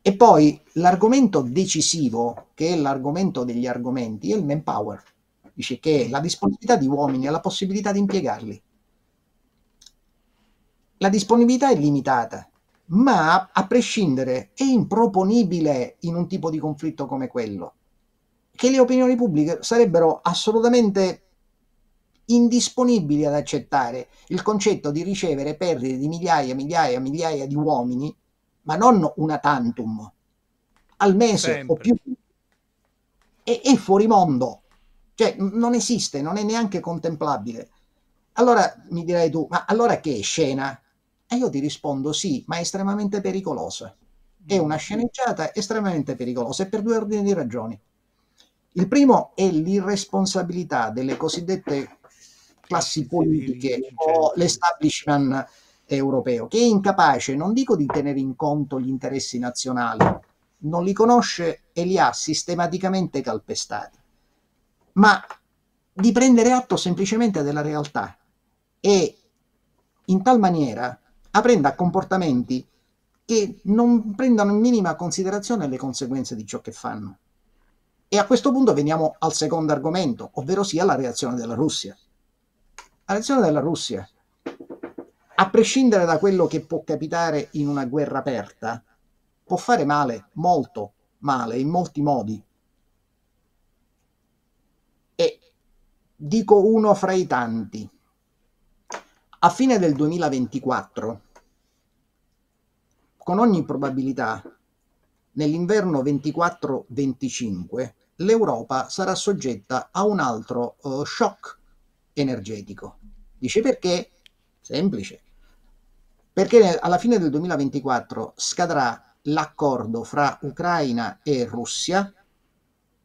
S2: E poi l'argomento decisivo, che è l'argomento degli argomenti, è il manpower. Dice che è la disponibilità di uomini e la possibilità di impiegarli. La disponibilità è limitata, ma a prescindere è improponibile in un tipo di conflitto come quello che le opinioni pubbliche sarebbero assolutamente indisponibili ad accettare il concetto di ricevere perdite di migliaia, e migliaia, e migliaia di uomini, ma non una tantum, al mese Sempre. o più, è, è fuori mondo, cioè non esiste, non è neanche contemplabile. Allora mi direi tu, ma allora che è scena? E io ti rispondo sì, ma è estremamente pericolosa. è una sceneggiata estremamente pericolosa e per due ordini di ragioni. Il primo è l'irresponsabilità delle cosiddette classi politiche o l'establishment europeo, che è incapace, non dico di tenere in conto gli interessi nazionali, non li conosce e li ha sistematicamente calpestati, ma di prendere atto semplicemente della realtà e in tal maniera aprendo a comportamenti che non prendano in minima considerazione le conseguenze di ciò che fanno. E a questo punto veniamo al secondo argomento, ovvero sia la reazione della Russia. La reazione della Russia, a prescindere da quello che può capitare in una guerra aperta, può fare male, molto male, in molti modi. E dico uno fra i tanti. A fine del 2024, con ogni probabilità, nell'inverno 24-25, l'Europa sarà soggetta a un altro uh, shock energetico. Dice perché? Semplice. Perché alla fine del 2024 scadrà l'accordo fra Ucraina e Russia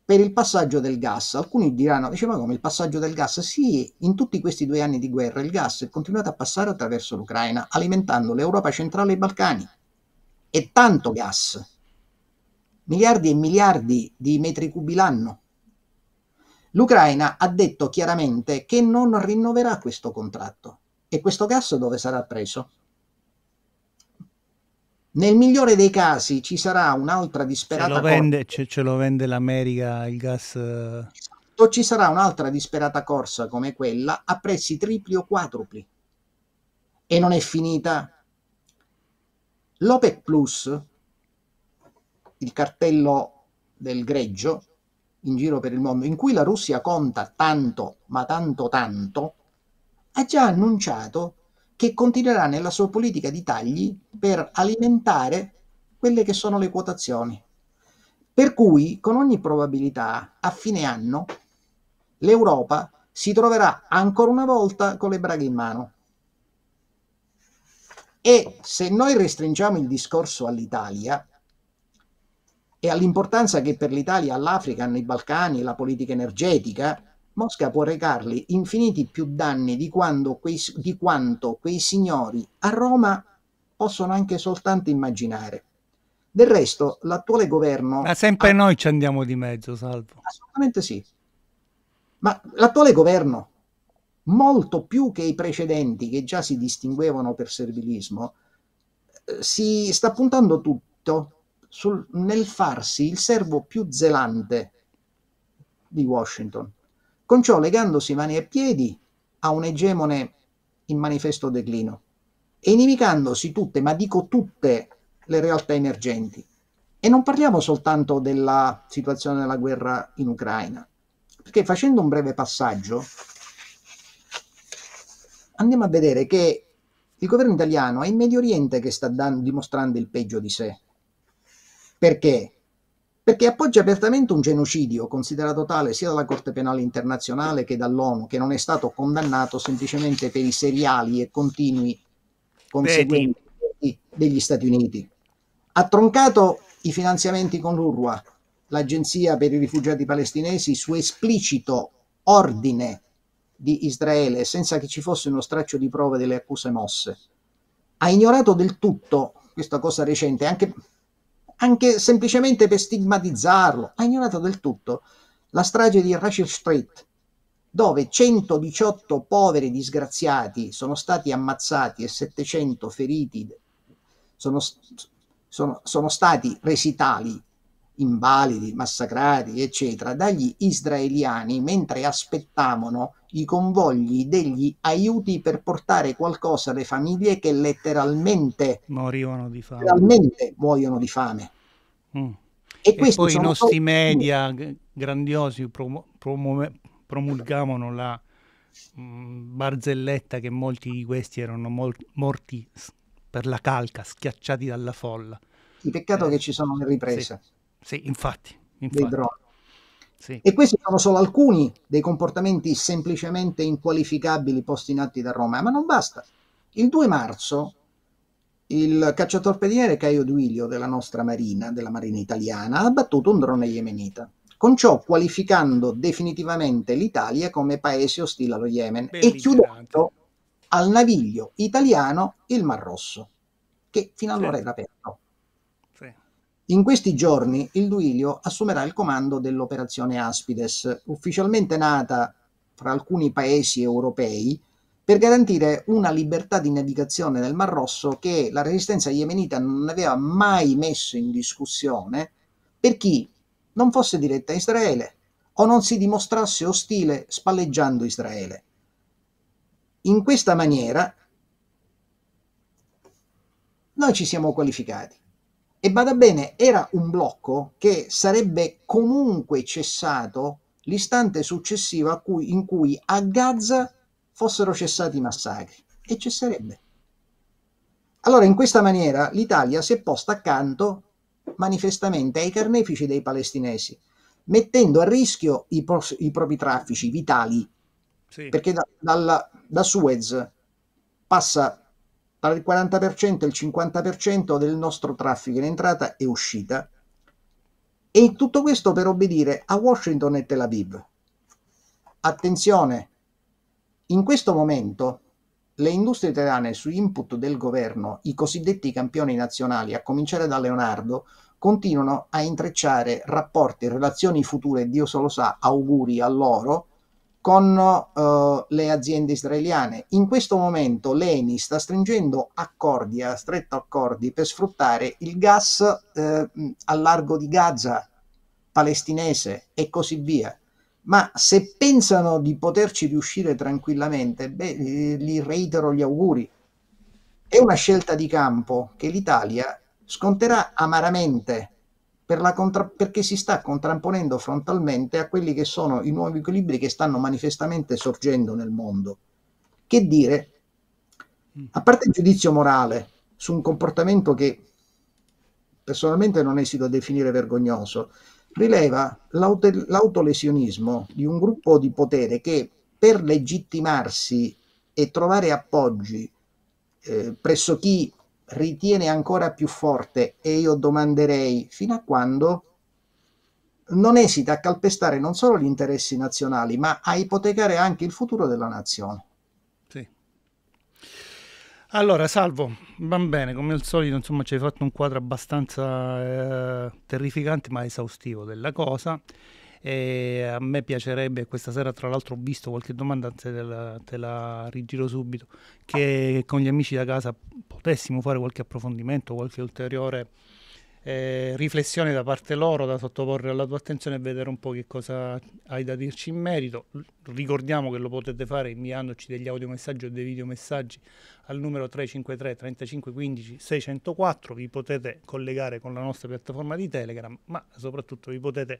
S2: per il passaggio del gas. Alcuni diranno, dice ma come il passaggio del gas? Sì, in tutti questi due anni di guerra il gas è continuato a passare attraverso l'Ucraina, alimentando l'Europa centrale e i Balcani. E tanto gas, miliardi e miliardi di metri cubi l'anno. L'Ucraina ha detto chiaramente che non rinnoverà questo contratto. E questo gas dove sarà preso? Nel migliore dei casi ci sarà un'altra disperata
S1: ce lo vende, ce, ce lo vende l'America il gas. Eh.
S2: O ci sarà un'altra disperata corsa come quella a prezzi tripli o quadrupli. E non è finita. L'OPEC Plus, il cartello del greggio in giro per il mondo, in cui la Russia conta tanto, ma tanto tanto, ha già annunciato che continuerà nella sua politica di tagli per alimentare quelle che sono le quotazioni. Per cui, con ogni probabilità, a fine anno, l'Europa si troverà ancora una volta con le braghe in mano. E se noi restringiamo il discorso all'Italia e all'importanza che per l'Italia, all'Africa, nei Balcani, la politica energetica, Mosca può recarli infiniti più danni di, quei, di quanto quei signori a Roma possono anche soltanto immaginare. Del resto, l'attuale governo...
S1: Ma sempre ha... noi ci andiamo di mezzo, Salvo.
S2: Assolutamente sì. Ma l'attuale governo, molto più che i precedenti, che già si distinguevano per servilismo, eh, si sta puntando tutto sul, nel farsi il servo più zelante di Washington con ciò legandosi mani e piedi a un egemone in manifesto declino e inimicandosi tutte, ma dico tutte, le realtà emergenti. E non parliamo soltanto della situazione della guerra in Ucraina, perché facendo un breve passaggio andiamo a vedere che il governo italiano è in Medio Oriente che sta dan- dimostrando il peggio di sé. Perché? Perché appoggia apertamente un genocidio considerato tale sia dalla Corte Penale Internazionale che dall'ONU, che non è stato condannato semplicemente per i seriali e continui conseguenti degli Stati Uniti. Ha troncato i finanziamenti con l'URWA, l'Agenzia per i rifugiati palestinesi, su esplicito ordine di Israele, senza che ci fosse uno straccio di prove delle accuse mosse. Ha ignorato del tutto questa cosa recente, anche anche semplicemente per stigmatizzarlo, ha ignorato del tutto la strage di Rachel Street, dove 118 poveri disgraziati sono stati ammazzati e 700 feriti sono, sono, sono stati resi tali, invalidi, massacrati, eccetera, dagli israeliani mentre aspettavano i convogli degli aiuti per portare qualcosa alle famiglie che letteralmente
S1: morivano di fame.
S2: Letteralmente muoiono di fame.
S1: Mm. E, e poi i nostri so... media grandiosi promu- promu- promulgavano la mh, mm, barzelletta che molti di questi erano mol- morti per la calca, schiacciati dalla folla.
S2: Il peccato eh, che ci sono le riprese.
S1: Sì, sì infatti. infatti. Dei droni.
S2: Sì. E questi sono solo alcuni dei comportamenti semplicemente inqualificabili posti in atti da Roma, ma non basta. Il 2 marzo il cacciatorpediniere Caio Duilio della nostra marina, della marina italiana, ha abbattuto un drone yemenita, con ciò qualificando definitivamente l'Italia come paese ostile allo Yemen e chiudendo al naviglio italiano il Mar Rosso, che fino allora sì. era aperto. In questi giorni il Duilio assumerà il comando dell'operazione Aspides, ufficialmente nata fra alcuni paesi europei per garantire una libertà di navigazione nel Mar Rosso che la resistenza yemenita non aveva mai messo in discussione per chi non fosse diretta a Israele o non si dimostrasse ostile spalleggiando Israele. In questa maniera noi ci siamo qualificati. E bada bene, era un blocco che sarebbe comunque cessato l'istante successivo cui, in cui a Gaza fossero cessati i massacri e cesserebbe. Allora in questa maniera l'Italia si è posta accanto manifestamente ai carnefici dei palestinesi, mettendo a rischio i, pro- i propri traffici vitali, sì. perché da, dalla, da Suez passa tra il 40% e il 50% del nostro traffico in entrata e uscita, e tutto questo per obbedire a Washington e Tel Aviv. Attenzione, in questo momento le industrie italiane su input del governo, i cosiddetti campioni nazionali, a cominciare da Leonardo, continuano a intrecciare rapporti relazioni future, Dio solo sa, auguri a loro, con uh, le aziende israeliane. In questo momento l'ENI sta stringendo accordi, ha stretto accordi per sfruttare il gas eh, al largo di Gaza, palestinese e così via ma se pensano di poterci riuscire tranquillamente, beh, gli reitero gli auguri. È una scelta di campo che l'Italia sconterà amaramente per contra- perché si sta contrapponendo frontalmente a quelli che sono i nuovi equilibri che stanno manifestamente sorgendo nel mondo. Che dire, a parte il giudizio morale su un comportamento che personalmente non esito a definire vergognoso, rileva l'autolesionismo di un gruppo di potere che per legittimarsi e trovare appoggi eh, presso chi ritiene ancora più forte e io domanderei fino a quando non esita a calpestare non solo gli interessi nazionali ma a ipotecare anche il futuro della nazione.
S1: Allora, Salvo, va bene, come al solito, insomma, ci hai fatto un quadro abbastanza eh, terrificante ma esaustivo della cosa. E a me piacerebbe, questa sera tra l'altro ho visto qualche domanda, te la, te la rigiro subito, che con gli amici da casa potessimo fare qualche approfondimento, qualche ulteriore eh, riflessione da parte loro da sottoporre alla tua attenzione e vedere un po' che cosa hai da dirci in merito. Ricordiamo che lo potete fare inviandoci degli audiomessaggi o dei videomessaggi al numero 353 35 15 604, vi potete collegare con la nostra piattaforma di Telegram, ma soprattutto vi potete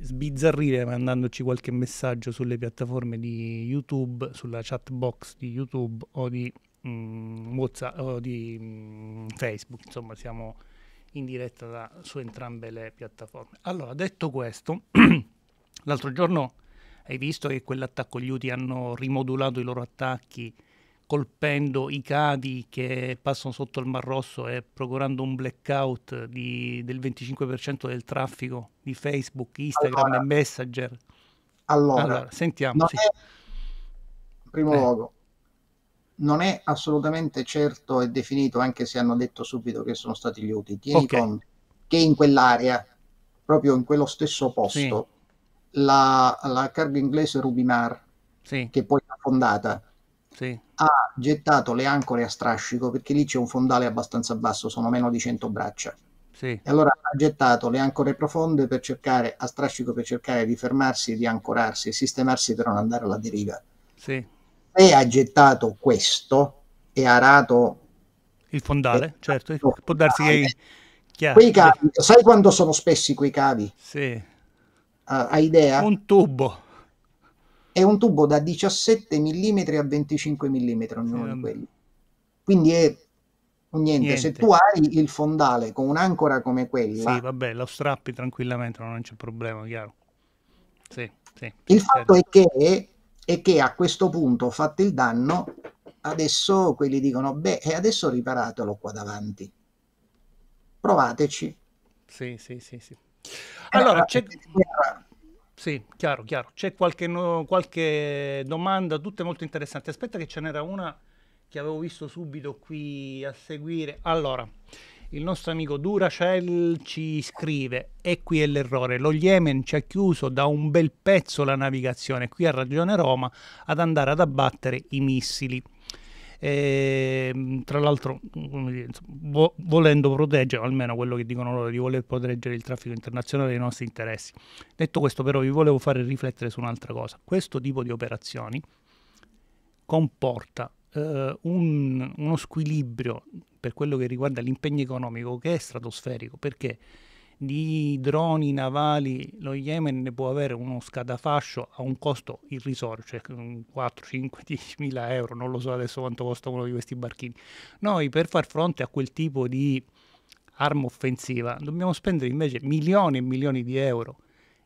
S1: sbizzarrire mandandoci qualche messaggio sulle piattaforme di YouTube, sulla chat box di YouTube o di, mm, WhatsApp, o di mm, Facebook, insomma siamo in diretta da, su entrambe le piattaforme. Allora, detto questo, l'altro giorno hai visto che quell'attacco gli UTI hanno rimodulato i loro attacchi colpendo i cavi che passano sotto il Mar Rosso e procurando un blackout di, del 25% del traffico di Facebook, Instagram allora, e Messenger.
S2: Allora, allora sentiamo. Sì. È, in primo eh. luogo, non è assolutamente certo e definito, anche se hanno detto subito che sono stati gli UTI. Tieni okay. conto che in quell'area, proprio in quello stesso posto, sì. la, la, carga inglese Rubimar, sì. che poi è affondata, sì. ha gettato le ancore a strascico perché lì c'è un fondale abbastanza basso, sono meno di 100 braccia. Sì. E allora ha gettato le ancore profonde per cercare, a strascico per cercare di fermarsi, di ancorarsi e sistemarsi per non andare alla deriva. Sì se ha gettato questo e ha arato
S1: il fondale, eh, certo, può darsi che...
S2: Chiaro. Quei cavi, sai quando sono spessi quei cavi?
S1: Sì.
S2: Uh, hai idea?
S1: Un tubo.
S2: È un tubo da 17 mm a 25 mm ognuno sì, di quelli. Quindi è niente. niente. Se tu hai il fondale con un'ancora come quella...
S1: Sì, vabbè, lo strappi tranquillamente, non c'è problema, chiaro. Sì, sì,
S2: il fatto è che e che a questo punto, fatto il danno, adesso quelli dicono, beh, e adesso riparatelo qua davanti. Provateci.
S1: Sì, sì, sì, sì. Allora, c'è... Sì, chiaro, chiaro. C'è qualche, no, qualche domanda, tutte molto interessanti. Aspetta che ce n'era una che avevo visto subito qui a seguire. Allora, il nostro amico Duracell ci scrive, e qui è l'errore, lo Yemen ci ha chiuso da un bel pezzo la navigazione, qui ha ragione Roma, ad andare ad abbattere i missili. E, ehm, tra l'altro, vo- volendo proteggere, almeno quello che dicono loro, di voler proteggere il traffico internazionale dei nostri interessi. Detto questo, però, vi volevo fare riflettere su un'altra cosa. Questo tipo di operazioni comporta eh, un, uno squilibrio per quello che riguarda l'impegno economico che è stratosferico, perché di droni navali lo Yemen ne può avere uno scatafascio a un costo irrisorio, cioè 4, 5, 10 mila euro, non lo so adesso quanto costa uno di questi barchini. Noi per far fronte a quel tipo di arma offensiva dobbiamo spendere invece milioni e milioni di euro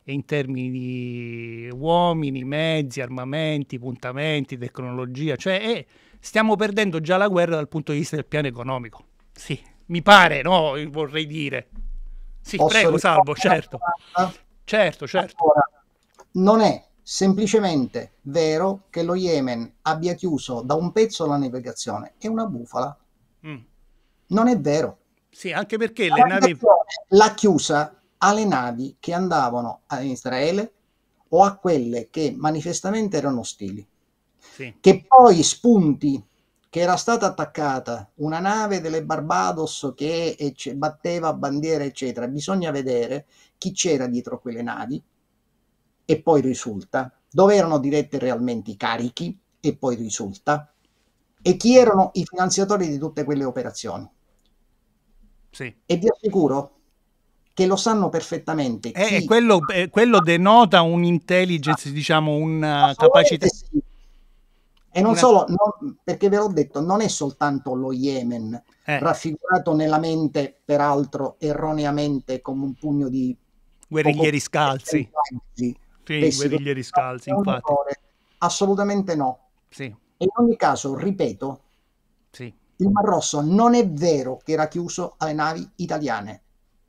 S1: in termini di uomini, mezzi, armamenti, puntamenti, tecnologia, cioè è, stiamo perdendo già la guerra dal punto di vista del piano economico. Sì, mi pare, no, vorrei dire. Sì, Posso prego, Salvo, certo. Certo, certo. Allora,
S2: non è semplicemente vero che lo Yemen abbia chiuso da un pezzo la navigazione, è una bufala. Mm. Non è vero.
S1: Sì, anche perché le navi...
S2: L'ha chiusa alle navi che andavano in Israele o a quelle che manifestamente erano ostili. Sì. Che poi spunti che era stata attaccata una nave delle Barbados che ecce, batteva bandiera, eccetera. Bisogna vedere chi c'era dietro quelle navi e poi risulta dove erano dirette realmente i carichi e poi risulta e chi erano i finanziatori di tutte quelle operazioni. Sì. E vi assicuro che lo sanno perfettamente.
S1: Eh, quello, eh, quello, denota un'intelligence, diciamo, una capacità. Sì
S2: e non Una... solo, non, perché ve l'ho detto, non è soltanto lo Yemen, eh. raffigurato nella mente, peraltro erroneamente, come un pugno di
S1: guerriglieri scalzi. Sì, guerriglieri scalzi, infatti. Errore.
S2: Assolutamente no. Sì. E in ogni caso, ripeto, sì. il Mar Rosso non è vero che era chiuso alle navi italiane.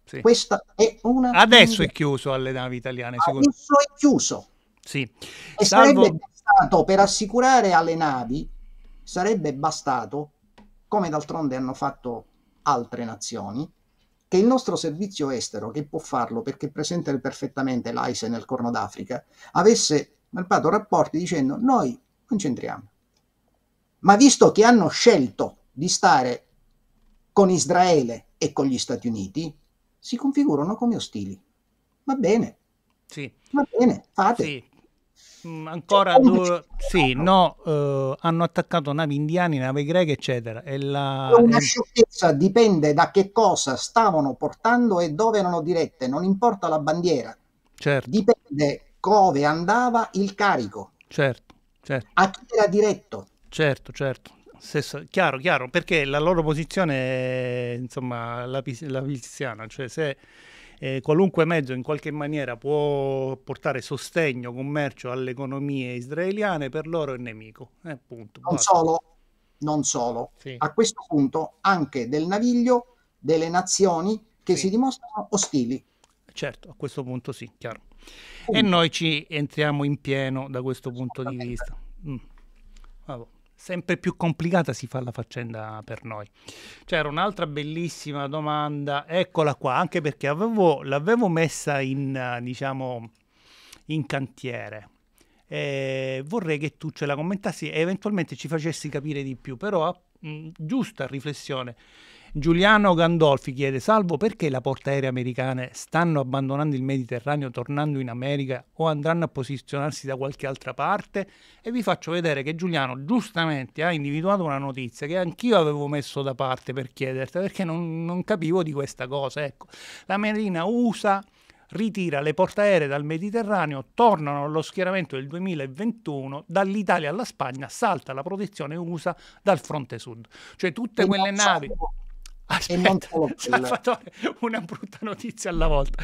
S2: Sì. Questa è una...
S1: Adesso è chiuso alle navi italiane,
S2: Adesso è chiuso.
S1: Sì.
S2: E Salvo... sarebbe bastato per assicurare alle navi, sarebbe bastato, come d'altronde hanno fatto altre nazioni, che il nostro servizio estero, che può farlo perché è presente perfettamente l'AISE nel Corno d'Africa, avesse mandato rapporti dicendo noi non c'entriamo. Ma visto che hanno scelto di stare con Israele e con gli Stati Uniti, si configurano come ostili. Va bene.
S1: Sì.
S2: Va bene, fate.
S1: Sì, ancora due, sì, no, uh, hanno attaccato navi indiane, navi greche, eccetera. E la...
S2: Una sciocchezza dipende da che cosa stavano portando e dove erano dirette, non importa la bandiera.
S1: Certo.
S2: Dipende dove andava il carico.
S1: Certo, certo.
S2: A chi era diretto.
S1: Certo, certo. Stesso, chiaro, chiaro, perché la loro posizione è insomma la, la pisiana, cioè se eh, qualunque mezzo in qualche maniera può portare sostegno, commercio alle economie israeliane, per loro è nemico. Eh, punto,
S2: non basta. solo, non solo. Sì. A questo punto anche del naviglio delle nazioni che sì. si dimostrano ostili.
S1: Certo, a questo punto sì, chiaro. Punto. E noi ci entriamo in pieno da questo punto di vista. Mm sempre più complicata si fa la faccenda per noi. C'era un'altra bellissima domanda, eccola qua, anche perché avevo, l'avevo messa in, diciamo, in cantiere. E vorrei che tu ce la commentassi e eventualmente ci facessi capire di più, però mh, giusta riflessione. Giuliano Gandolfi chiede: Salvo, perché le portaerei americane stanno abbandonando il Mediterraneo, tornando in America o andranno a posizionarsi da qualche altra parte? E vi faccio vedere che Giuliano giustamente ha individuato una notizia che anch'io avevo messo da parte per chiederti perché non, non capivo di questa cosa. Ecco, la Marina USA ritira le portaeree dal Mediterraneo, tornano allo schieramento del 2021, dall'Italia alla Spagna salta la protezione USA dal fronte sud. Cioè tutte quelle navi... Aspetta, Salvatore, una brutta notizia alla volta.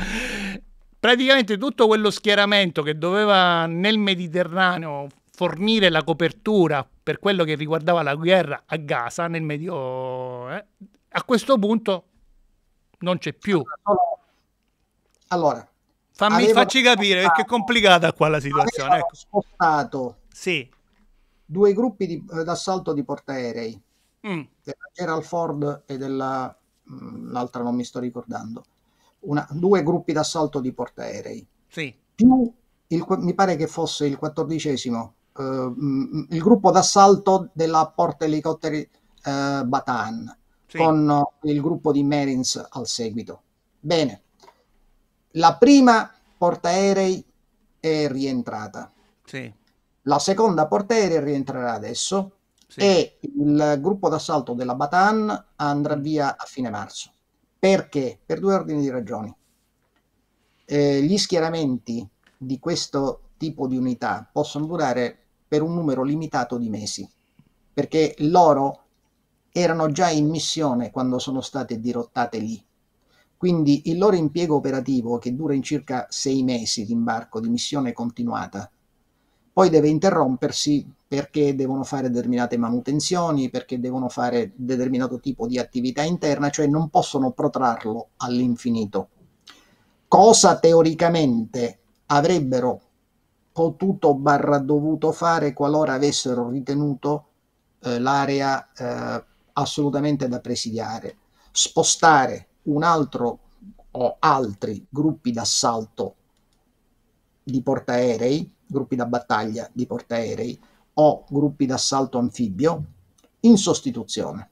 S1: Praticamente tutto quello schieramento che doveva nel Mediterraneo fornire la copertura per quello che riguardava la guerra a Gaza nel Medio... Eh, a questo punto non c'è più.
S2: Allora,
S1: Fammi, facci capire perché è complicata qua la situazione.
S2: Ecco. spostato
S1: sì.
S2: due gruppi di, d'assalto di portaerei, mm. della Gerald Ford e della mm, l'altra non mi sto ricordando. Una, due gruppi d'assalto di portaerei.
S1: Sì.
S2: Più il, mi pare che fosse il quattordicesimo, uh, il gruppo d'assalto della porta elicotteri uh, Batan, sì. con il gruppo di Marines al seguito. Bene, la prima portaerei è rientrata.
S1: Sì.
S2: La seconda portaerei rientrerà adesso sì. e il gruppo d'assalto della Batan andrà via a fine marzo. Perché? Per due ordini di ragioni. Eh, gli schieramenti di questo tipo di unità possono durare per un numero limitato di mesi, perché loro erano già in missione quando sono state dirottate lì. Quindi il loro impiego operativo, che dura in circa sei mesi di imbarco di missione continuata, poi deve interrompersi perché devono fare determinate manutenzioni, perché devono fare determinato tipo di attività interna, cioè non possono protrarlo all'infinito. Cosa teoricamente avrebbero potuto barra dovuto fare qualora avessero ritenuto eh, l'area eh, assolutamente da presidiare. Spostare un altro o altri gruppi d'assalto di portaerei, gruppi da battaglia di portaerei o gruppi d'assalto anfibio in sostituzione.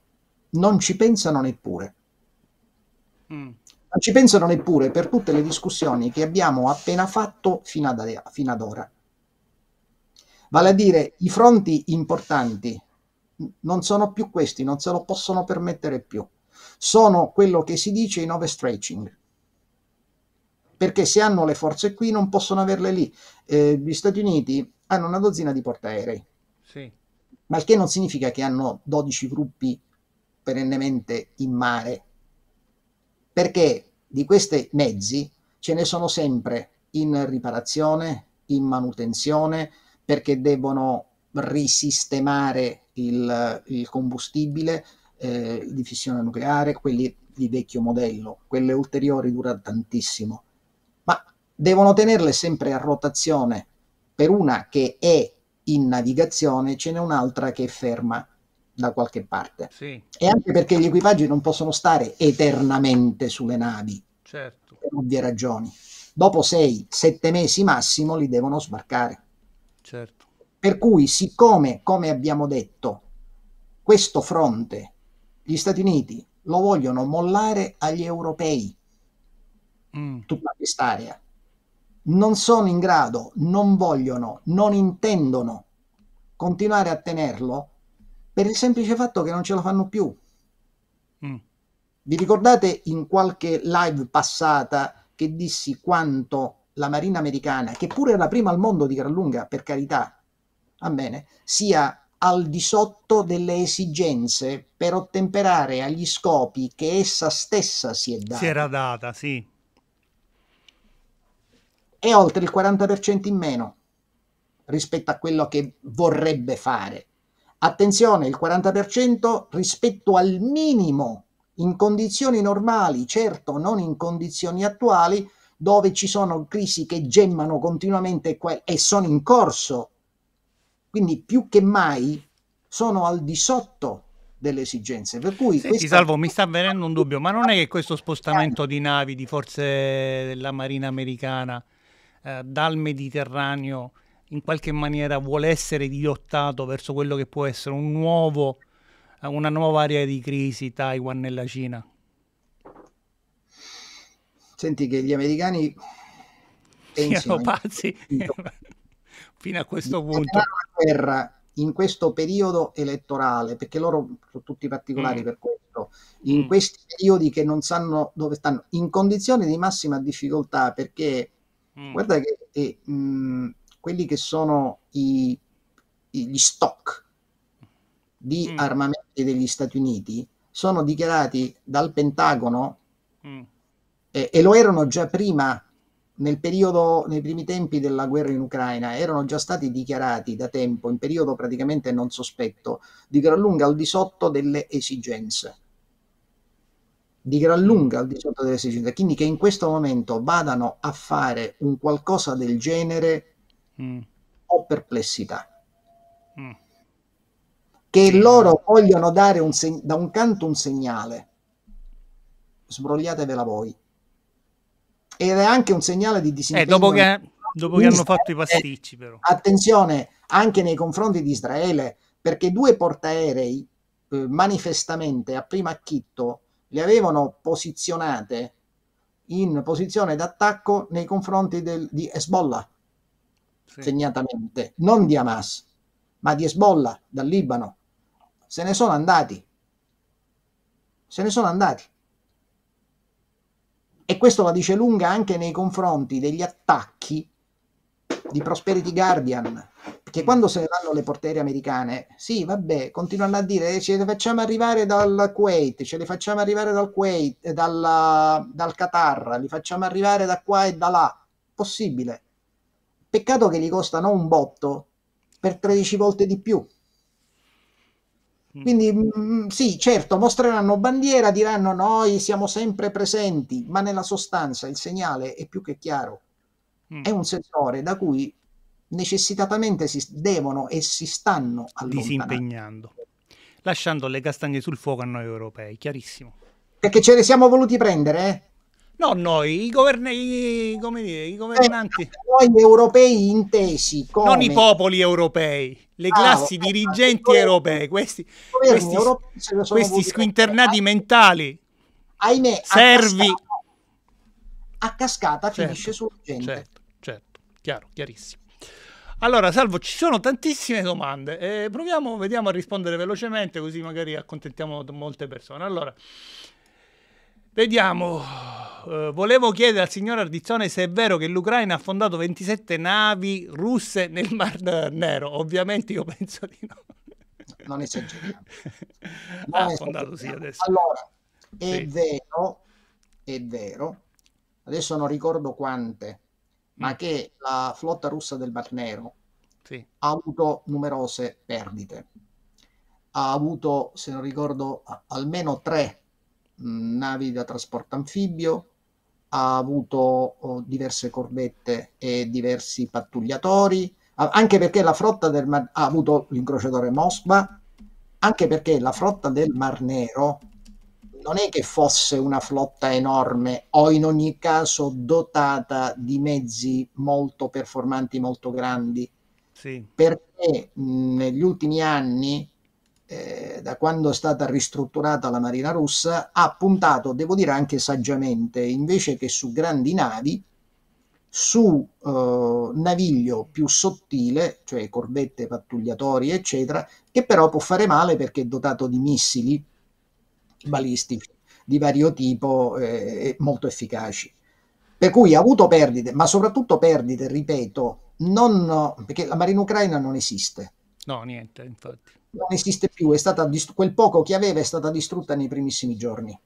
S2: Non ci pensano neppure. Mm. Non ci pensano neppure per tutte le discussioni che abbiamo appena fatto fino ad, fino ad ora. Vale a dire, i fronti importanti non sono più questi, non se lo possono permettere più. Sono quello che si dice in overstretching. Perché se hanno le forze qui non possono averle lì. Eh, gli Stati Uniti hanno una dozzina di portaerei.
S1: Sì.
S2: Ma il che non significa che hanno 12 gruppi perennemente in mare. Perché di questi mezzi ce ne sono sempre in riparazione, in manutenzione, perché devono risistemare il, il combustibile eh, di fissione nucleare, quelli di vecchio modello, quelle ulteriori durano tantissimo, devono tenerle sempre a rotazione. Per una che è in navigazione, ce n'è un'altra che è ferma da qualche parte.
S1: Sì.
S2: E anche perché gli equipaggi non possono stare eternamente sulle navi,
S1: certo.
S2: per ovvie ragioni. Dopo sei, sette mesi massimo li devono sbarcare.
S1: Certo.
S2: Per cui, siccome, come abbiamo detto, questo fronte gli Stati Uniti lo vogliono mollare agli europei, mm. tutta quest'area, non sono in grado, non vogliono, non intendono continuare a tenerlo per il semplice fatto che non ce la fanno più. Mm. Vi ricordate in qualche live passata che dissi quanto la Marina americana, che pure è la prima al mondo di gran lunga, per carità, va bene, sia al di sotto delle esigenze per ottemperare agli scopi che essa stessa si è data.
S1: Si era data, sì.
S2: E oltre il 40% in meno rispetto a quello che vorrebbe fare. Attenzione, il 40% rispetto al minimo in condizioni normali, certo non in condizioni attuali, dove ci sono crisi che gemmano continuamente e sono in corso quindi più che mai sono al di sotto delle esigenze. Per cui
S1: Senti, questa... Salvo, mi sta venendo un dubbio, ma non è che questo spostamento di navi di forze della Marina americana eh, dal Mediterraneo in qualche maniera vuole essere dirottato verso quello che può essere un nuovo, una nuova area di crisi Taiwan nella Cina?
S2: Senti che gli americani
S1: siano pazzi fino a questo punto.
S2: Guerra in questo periodo elettorale, perché loro sono tutti particolari mm. per questo, in mm. questi periodi che non sanno dove stanno, in condizioni di massima difficoltà, perché mm. guarda che eh, mh, quelli che sono i, i, gli stock di mm. armamenti degli Stati Uniti sono dichiarati dal Pentagono mm. eh, e lo erano già prima nel periodo, nei primi tempi della guerra in Ucraina, erano già stati dichiarati da tempo, in periodo praticamente non sospetto, di gran lunga al di sotto delle esigenze. Di gran lunga al di sotto delle esigenze. Quindi che in questo momento vadano a fare un qualcosa del genere mm. ho perplessità. Mm. Che sì. loro vogliono dare un seg- da un canto un segnale. Sbrogliatevela voi ed è anche un segnale di disimpegno.
S1: Eh, dopo che, dopo che hanno fatto i pasticci, però.
S2: Attenzione anche nei confronti di Israele, perché due portaerei eh, manifestamente a prima acchitto le avevano posizionate in posizione d'attacco nei confronti del, di Hezbollah, sì. segnatamente, non di Hamas, ma di Hezbollah dal Libano. Se ne sono andati. Se ne sono andati. E questo la dice lunga anche nei confronti degli attacchi di Prosperity Guardian, perché quando se ne vanno le portiere americane, sì, vabbè, continuano a dire ce le facciamo arrivare dal Kuwait, ce le facciamo arrivare dal Kuwait, dalla, dal Qatar, li facciamo arrivare da qua e da là. Possibile. Peccato che gli costano un botto per 13 volte di più. Mm. Quindi mh, mm, sì, certo, mostreranno bandiera, diranno noi siamo sempre presenti, ma nella sostanza il segnale è più che chiaro. Mm. È un settore da cui necessitatamente si devono e si stanno
S1: disimpegnando, lasciando le castagne sul fuoco a noi europei, chiarissimo.
S2: Perché ce le siamo voluti prendere, eh?
S1: No, noi, i, govern- i, dire, i governanti. Eh,
S2: noi europei intesi come...
S1: Non i popoli europei, le ah, classi no, dirigenti europee, questi, questi, questi squinternati eh, mentali.
S2: Ahimè, servi. A cascata, a cascata certo, finisce sulla gente.
S1: Certo, chiaro, chiarissimo. Allora, Salvo, ci sono tantissime domande. Eh, proviamo, vediamo a rispondere velocemente, così magari accontentiamo molte persone. Allora, Vediamo, uh, volevo chiedere al signor Ardizzone se è vero che l'Ucraina ha fondato 27 navi russe nel Mar Nero. Ovviamente io penso di no.
S2: Non esageriamo.
S1: Non ha fondato sì adesso.
S2: Allora, è sì. vero, è vero, adesso non ricordo quante, ma che la flotta russa del Mar Nero sì. ha avuto numerose perdite. Ha avuto, se non ricordo, almeno tre navi da trasporto anfibio, ha avuto oh, diverse corvette e diversi pattugliatori, anche perché la flotta del Mar ha avuto l'incrociatore Moskva, anche perché la flotta del Mar Nero non è che fosse una flotta enorme o in ogni caso dotata di mezzi molto performanti, molto grandi, sì. perché mh, negli ultimi anni eh, da quando è stata ristrutturata la Marina russa, ha puntato, devo dire anche saggiamente, invece che su grandi navi, su eh, naviglio più sottile, cioè corvette, pattugliatori, eccetera, che però può fare male perché è dotato di missili balistici di vario tipo eh, molto efficaci. Per cui ha avuto perdite, ma soprattutto perdite, ripeto, non, perché la Marina ucraina non esiste.
S1: No, niente, infatti
S2: non esiste più, è stata dist- quel poco che aveva è stata distrutta nei primissimi giorni.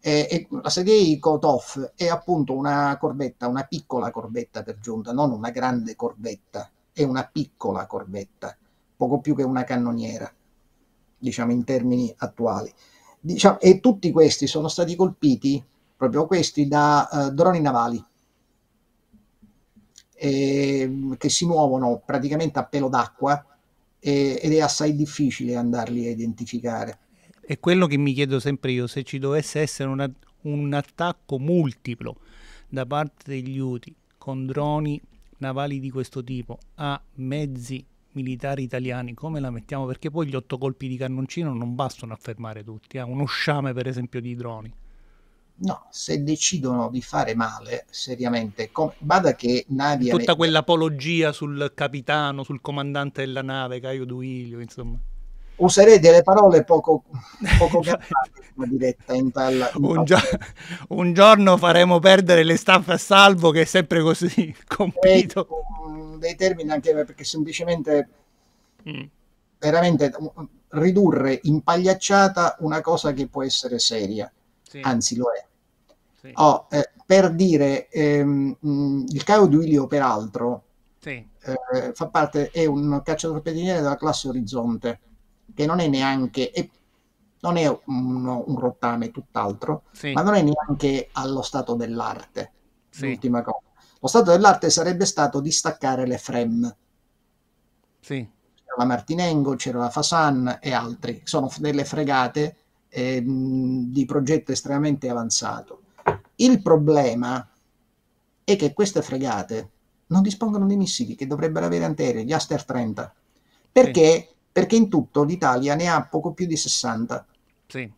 S2: E, e la Sergei Kotov è appunto una corvetta, una piccola corvetta per giunta, non una grande corvetta, è una piccola corvetta, poco più che una cannoniera, diciamo in termini attuali. Diciamo, e tutti questi sono stati colpiti, proprio questi, da uh, droni navali. Eh, che si muovono praticamente a pelo d'acqua e, ed è assai difficile andarli a identificare.
S1: È quello che mi chiedo sempre io, se ci dovesse essere una, un attacco multiplo da parte degli UTI con droni navali di questo tipo a mezzi militari italiani, come la mettiamo? Perché poi gli otto colpi di cannoncino non bastano a fermare tutti, eh? uno sciame per esempio di droni.
S2: No, se decidono di fare male, seriamente, com- bada che navi...
S1: Tutta ave- quell'apologia sul capitano, sul comandante della nave, Caio Duilio, insomma.
S2: Userei delle parole poco, poco diretta in tal... In
S1: un, gio- un, giorno faremo perdere le staffe a salvo, che è sempre così compito.
S2: Dei termini anche perché semplicemente... Mm. Veramente ridurre in pagliacciata una cosa che può essere seria, sì. anzi lo è sì. Oh, eh, per dire, ehm, il Caio Duilio, peraltro, sì. eh, fa parte, è un cacciatorpediniere della classe Orizzonte, che non è neanche, è, non è un, un rottame, tutt'altro, sì. ma non è neanche allo stato dell'arte. L'ultima cosa. Lo stato dell'arte sarebbe stato distaccare le frem.
S1: Sì.
S2: C'era la Martinengo, c'era la Fasan e altri. Sono delle fregate eh, di progetto estremamente avanzato. Il problema è che queste fregate non dispongono di missili che dovrebbero avere antiaerei, gli Aster 30. Perché? Sì. Perché in tutto l'Italia ne ha poco più di 60.
S1: Sì.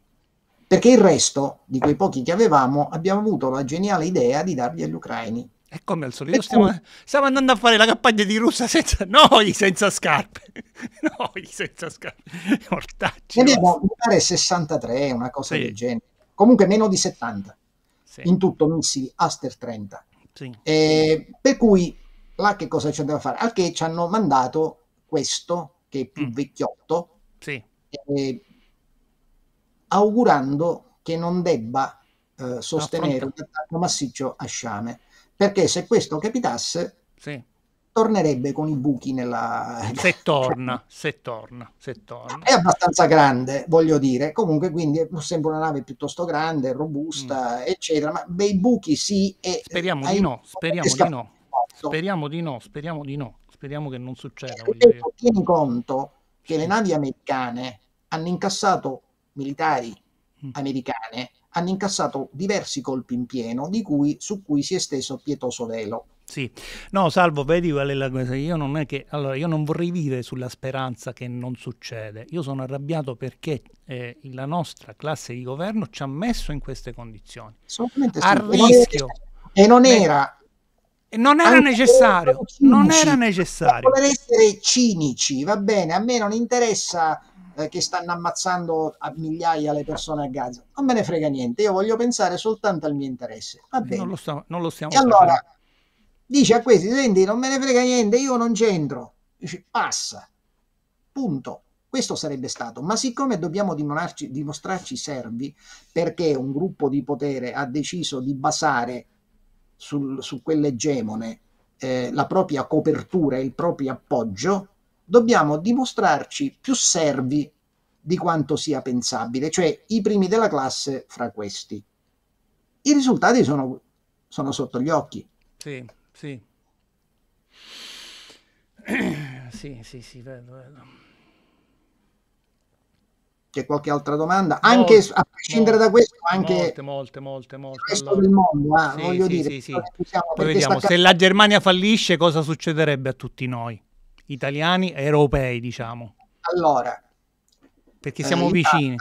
S2: Perché il resto di quei pochi che avevamo abbiamo avuto la geniale idea di darli agli ucraini.
S1: E come al solito stiamo, stiamo, andando a fare la campagna di Russia senza noi senza scarpe. noi senza scarpe.
S2: Ortaggi. Ne abbiamo, mi pare 63, una cosa sì. del genere. Comunque meno di 70. Sì. In tutto missili Aster 30.
S1: Sì.
S2: Eh, per cui là che cosa ci andava a fare? Al che ci hanno mandato questo, che è più mm. vecchiotto,
S1: sì.
S2: eh, augurando che non debba eh, sostenere un attacco massiccio a Sciame perché se questo capitasse
S1: sì.
S2: tornerebbe con i buchi nella...
S1: Se torna, se torna, se torna.
S2: È abbastanza grande, voglio dire, comunque quindi sembra una nave piuttosto grande, robusta, mm. eccetera, ma bei buchi sì. E
S1: speriamo di no, speriamo di no. Speriamo di no, speriamo di no, speriamo che non succeda.
S2: Tieni conto che le navi americane hanno incassato militari mm. americane hanno incassato diversi colpi in pieno, cui, su cui si è steso pietoso velo.
S1: Sì, no, Salvo, vedi qual è la cosa? Io non è che allora io non vorrei vivere sulla speranza che non succede. Io sono arrabbiato perché eh, la nostra classe di governo ci ha messo in queste condizioni.
S2: Assolutamente
S1: a rischio.
S2: E non era
S1: non era necessario, non era necessario.
S2: Per essere cinici, va bene, a me non interessa eh, che stanno ammazzando a migliaia le persone a Gaza. Non me ne frega niente, io voglio pensare soltanto al mio interesse. Va bene.
S1: Non lo, sta, non lo stiamo
S2: e allora dice a questi, senti, non me ne frega niente, io non c'entro. Dice, passa. Punto. Questo sarebbe stato, ma siccome dobbiamo dimostrarci, dimostrarci servi perché un gruppo di potere ha deciso di basare sul, su quell'egemone eh, la propria copertura e il proprio appoggio, dobbiamo dimostrarci più servi di quanto sia pensabile, cioè i primi della classe fra questi. I risultati sono, sono sotto gli occhi.
S1: Sì, sì. sì, sì, sì, vedo, vedo.
S2: C'è qualche altra domanda? Molte, anche a prescindere molte, da questo, anche
S1: molte, molte, molte, molte.
S2: Il resto allora, del mondo, eh, sì, voglio
S1: sì,
S2: dire.
S1: Sì, sì. Poi vediamo, se la Germania fallisce, cosa succederebbe a tutti noi? italiani e europei, diciamo.
S2: Allora,
S1: perché siamo eh, vicini.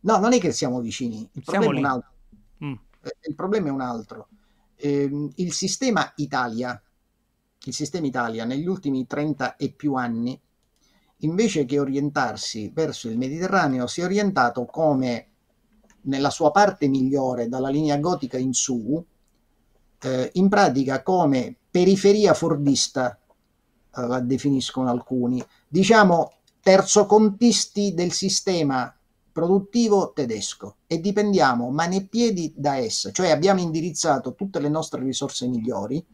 S2: No, non è che siamo vicini, il siamo problema lì. è un altro. Mm. Eh, il problema è un altro. Eh, il sistema Italia, il sistema Italia negli ultimi 30 e più anni, invece che orientarsi verso il Mediterraneo, si è orientato come nella sua parte migliore, dalla linea gotica in su, eh, in pratica come periferia fordista eh, la definiscono alcuni, diciamo terzocontisti del sistema produttivo tedesco. E dipendiamo mani e piedi da essa, cioè abbiamo indirizzato tutte le nostre risorse migliori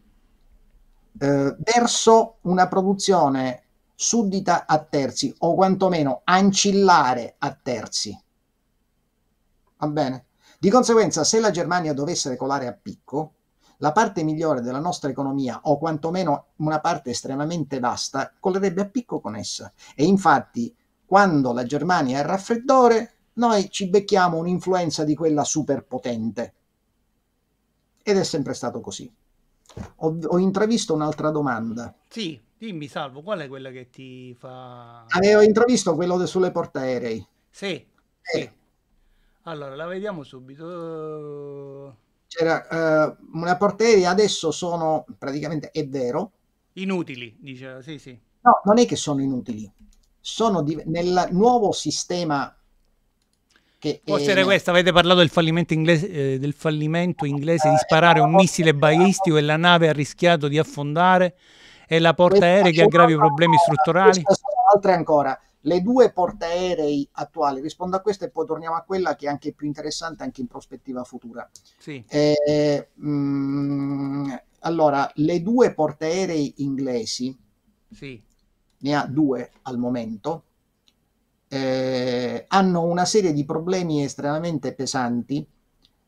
S2: eh, verso una produzione suddita a terzi o quantomeno ancillare a terzi. Va bene? Di conseguenza, se la Germania dovesse regolare a picco, la parte migliore della nostra economia, o quantomeno una parte estremamente vasta, collerebbe a picco con essa. E infatti, quando la Germania è il raffreddore, noi ci becchiamo un'influenza di quella superpotente. Ed è sempre stato così. Ho, ho intravisto un'altra domanda.
S1: Sì, dimmi Salvo, qual è quella che ti fa...
S2: Avevo intravisto quello sulle portaerei.
S1: Sì, eh. sì. Allora, la vediamo subito
S2: c'era uh, una porteria, adesso sono praticamente, è vero.
S1: Inutili, dice, sì, sì.
S2: No, non è che sono inutili, sono di, nel nuovo sistema
S1: che Forse era questo, avete parlato del fallimento, inglese, eh, del fallimento inglese di sparare un missile balistico e la nave ha rischiato di affondare e la portaerei che ha gravi problemi strutturali?
S2: Altre ancora, le due portaerei attuali, rispondo a questa e poi torniamo a quella che è anche più interessante anche in prospettiva futura.
S1: Sì.
S2: Eh, mh, mm, allora, le due portaerei inglesi,
S1: sì.
S2: ne ha due al momento, eh, hanno una serie di problemi estremamente pesanti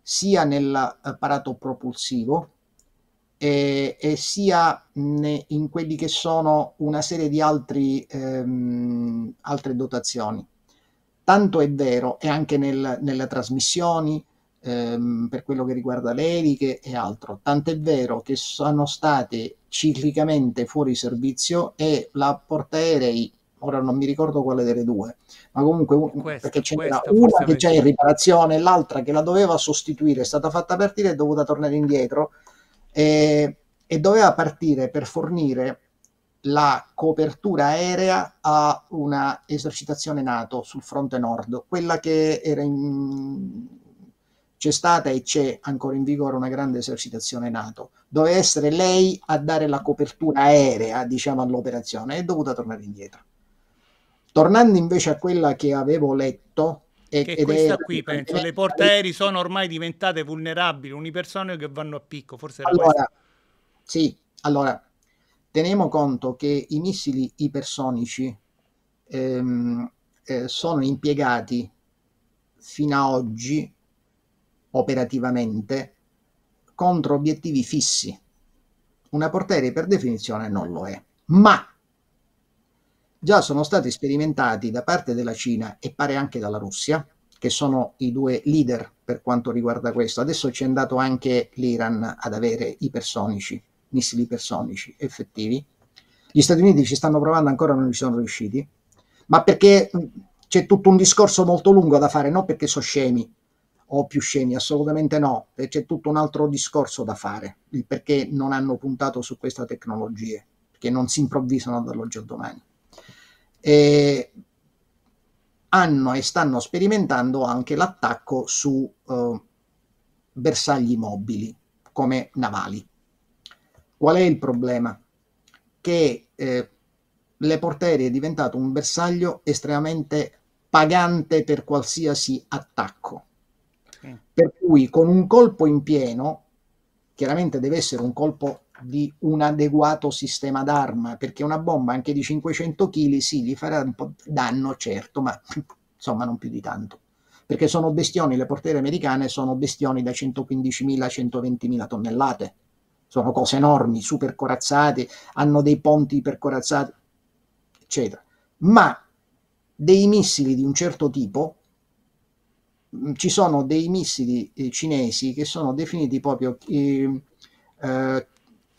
S2: sia nell'apparato propulsivo eh, e sia in quelli che sono una serie di altri, ehm, altre dotazioni. Tanto è vero, e anche nel, nelle trasmissioni, ehm, per quello che riguarda le eliche e altro, tant'è vero che sono state ciclicamente fuori servizio e la portaerei ora non mi ricordo quale delle due, ma comunque un, questa, perché c'era una che già in riparazione e l'altra che la doveva sostituire, è stata fatta partire e è dovuta tornare indietro e, e doveva partire per fornire la copertura aerea a una esercitazione NATO sul fronte nord, quella che era in, c'è stata e c'è ancora in vigore una grande esercitazione NATO. Doveva essere lei a dare la copertura aerea, diciamo, all'operazione, è dovuta tornare indietro. Tornando invece a quella che avevo letto,
S1: e, che questa qui penso, le portaerei sono ormai diventate vulnerabili, unipersoniche che vanno a picco, forse era
S2: allora, questo. Sì, allora, teniamo conto che i missili ipersonici ehm, eh, sono impiegati fino ad oggi operativamente contro obiettivi fissi. Una portaerei per definizione non lo è, ma già sono stati sperimentati da parte della Cina e pare anche dalla Russia, che sono i due leader per quanto riguarda questo. Adesso è andato anche l'Iran ad avere ipersonici, missili ipersonici effettivi. Gli Stati Uniti ci stanno provando ancora, non ci sono riusciti, ma perché c'è tutto un discorso molto lungo da fare, non perché sono scemi o più scemi, assolutamente no, c'è tutto un altro discorso da fare, il perché non hanno puntato su queste tecnologie, perché non si improvvisano dall'oggi al domani eh, hanno e stanno sperimentando anche l'attacco su eh, bersagli mobili come navali. Qual è il problema? Che eh, le porterie è diventato un bersaglio estremamente pagante per qualsiasi attacco. Per cui con un colpo in pieno, chiaramente deve essere un colpo di un adeguato sistema d'arma, perché una bomba anche di 500 kg sì, gli farà un po' danno, certo, ma insomma non più di tanto. Perché sono bestioni, le portiere americane sono bestioni da 115.000 a 120.000 tonnellate. Sono cose enormi, super corazzate, hanno dei ponti ipercorazzati, eccetera. Ma dei missili di un certo tipo, mm, ci sono dei missili eh, cinesi che sono definiti proprio eh, eh,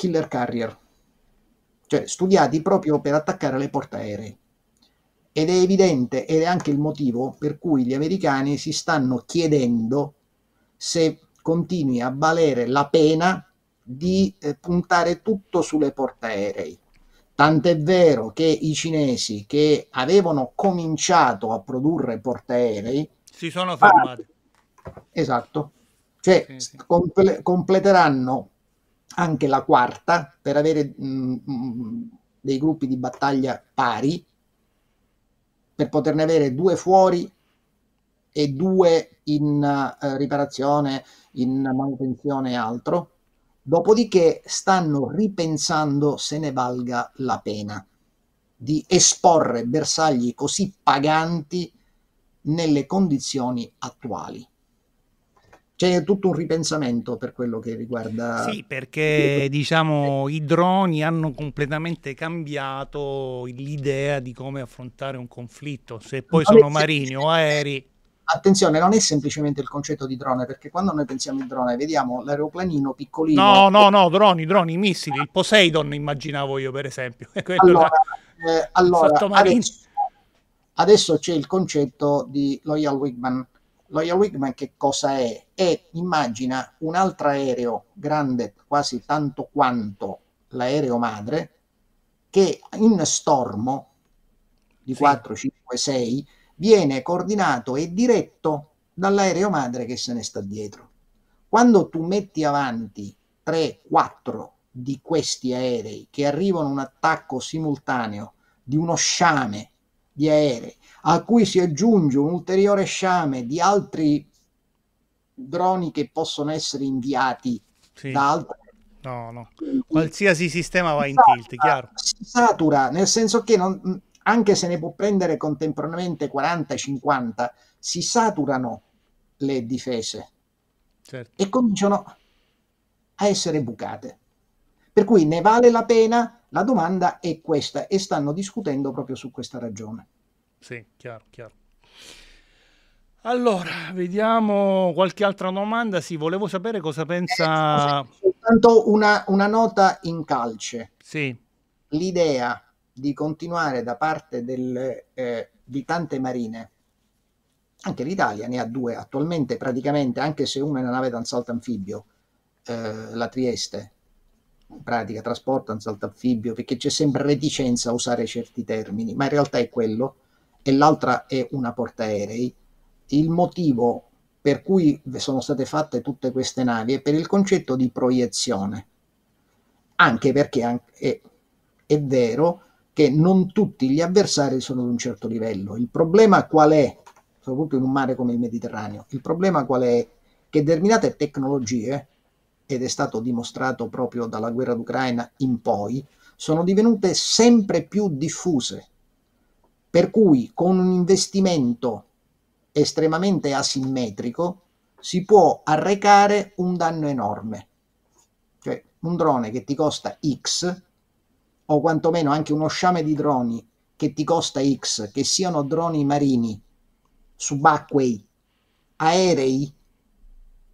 S2: killer carrier, cioè studiati proprio per attaccare le portaerei. Ed è evidente, ed è anche il motivo per cui gli americani si stanno chiedendo se continui a valere la pena di eh, puntare tutto sulle portaerei. Tant'è vero che i cinesi che avevano cominciato a produrre portaerei
S1: si sono fermati.
S2: Ah, esatto. Cioè, sì, sì. Comple- completeranno anche la quarta per avere mh, mm, mm, dei gruppi di battaglia pari, per poterne avere due fuori e due in uh, riparazione, in manutenzione e altro. Dopodiché stanno ripensando se ne valga la pena di esporre bersagli così paganti nelle condizioni attuali c'è tutto un ripensamento per quello che riguarda...
S1: Sì, perché diciamo i droni hanno completamente cambiato l'idea di come affrontare un conflitto, se poi sono marini o aerei.
S2: Attenzione, non è semplicemente il concetto di drone, perché quando noi pensiamo al drone vediamo l'aeroplanino piccolino...
S1: No, no, no, droni, droni, missili, il Poseidon immaginavo io per esempio.
S2: allora, eh, allora adesso, adesso c'è il concetto di Loyal Wigman, Loyal Wigman che cosa è? È, immagina un altro aereo grande quasi tanto quanto l'aereo madre che in stormo di sì. 4, 5, 6 viene coordinato e diretto dall'aereo madre che se ne sta dietro. Quando tu metti avanti 3, 4 di questi aerei che arrivano un attacco simultaneo di uno sciame di aerei, a cui si aggiunge un ulteriore sciame di altri droni che possono essere inviati sì. da altre
S1: No, no. Qualsiasi sistema va in tilt, chiaro.
S2: Si satura, nel senso che non, anche se ne può prendere contemporaneamente 40-50, si saturano le difese certo. e cominciano a essere bucate. Per cui ne vale la pena, la domanda è questa e stanno discutendo proprio su questa ragione.
S1: Sì, chiaro, chiaro. Allora, vediamo qualche altra domanda. Sì, volevo sapere cosa pensa...
S2: Eh, soltanto una, una, nota in calce.
S1: Sì.
S2: L'idea di continuare da parte del, eh, di tante marine, anche l'Italia ne ha due attualmente praticamente, anche se una è una nave d'assalto anfibio, eh, la Trieste, in pratica trasporta un salto anfibio, perché c'è sempre reticenza a usare certi termini, ma in realtà è quello, e l'altra è una portaerei. Il motivo per cui sono state fatte tutte queste navi è per il concetto di proiezione, anche perché è, è vero che non tutti gli avversari sono ad un certo livello. Il problema qual è, soprattutto in un mare come il Mediterraneo? Il problema qual è? Che determinate tecnologie ed è stato dimostrato proprio dalla guerra d'Ucraina in poi, sono divenute sempre più diffuse. Per cui con un investimento estremamente asimmetrico si può arrecare un danno enorme. Cioè un drone che ti costa X, o quantomeno anche uno sciame di droni che ti costa X, che siano droni marini, subacquei, aerei,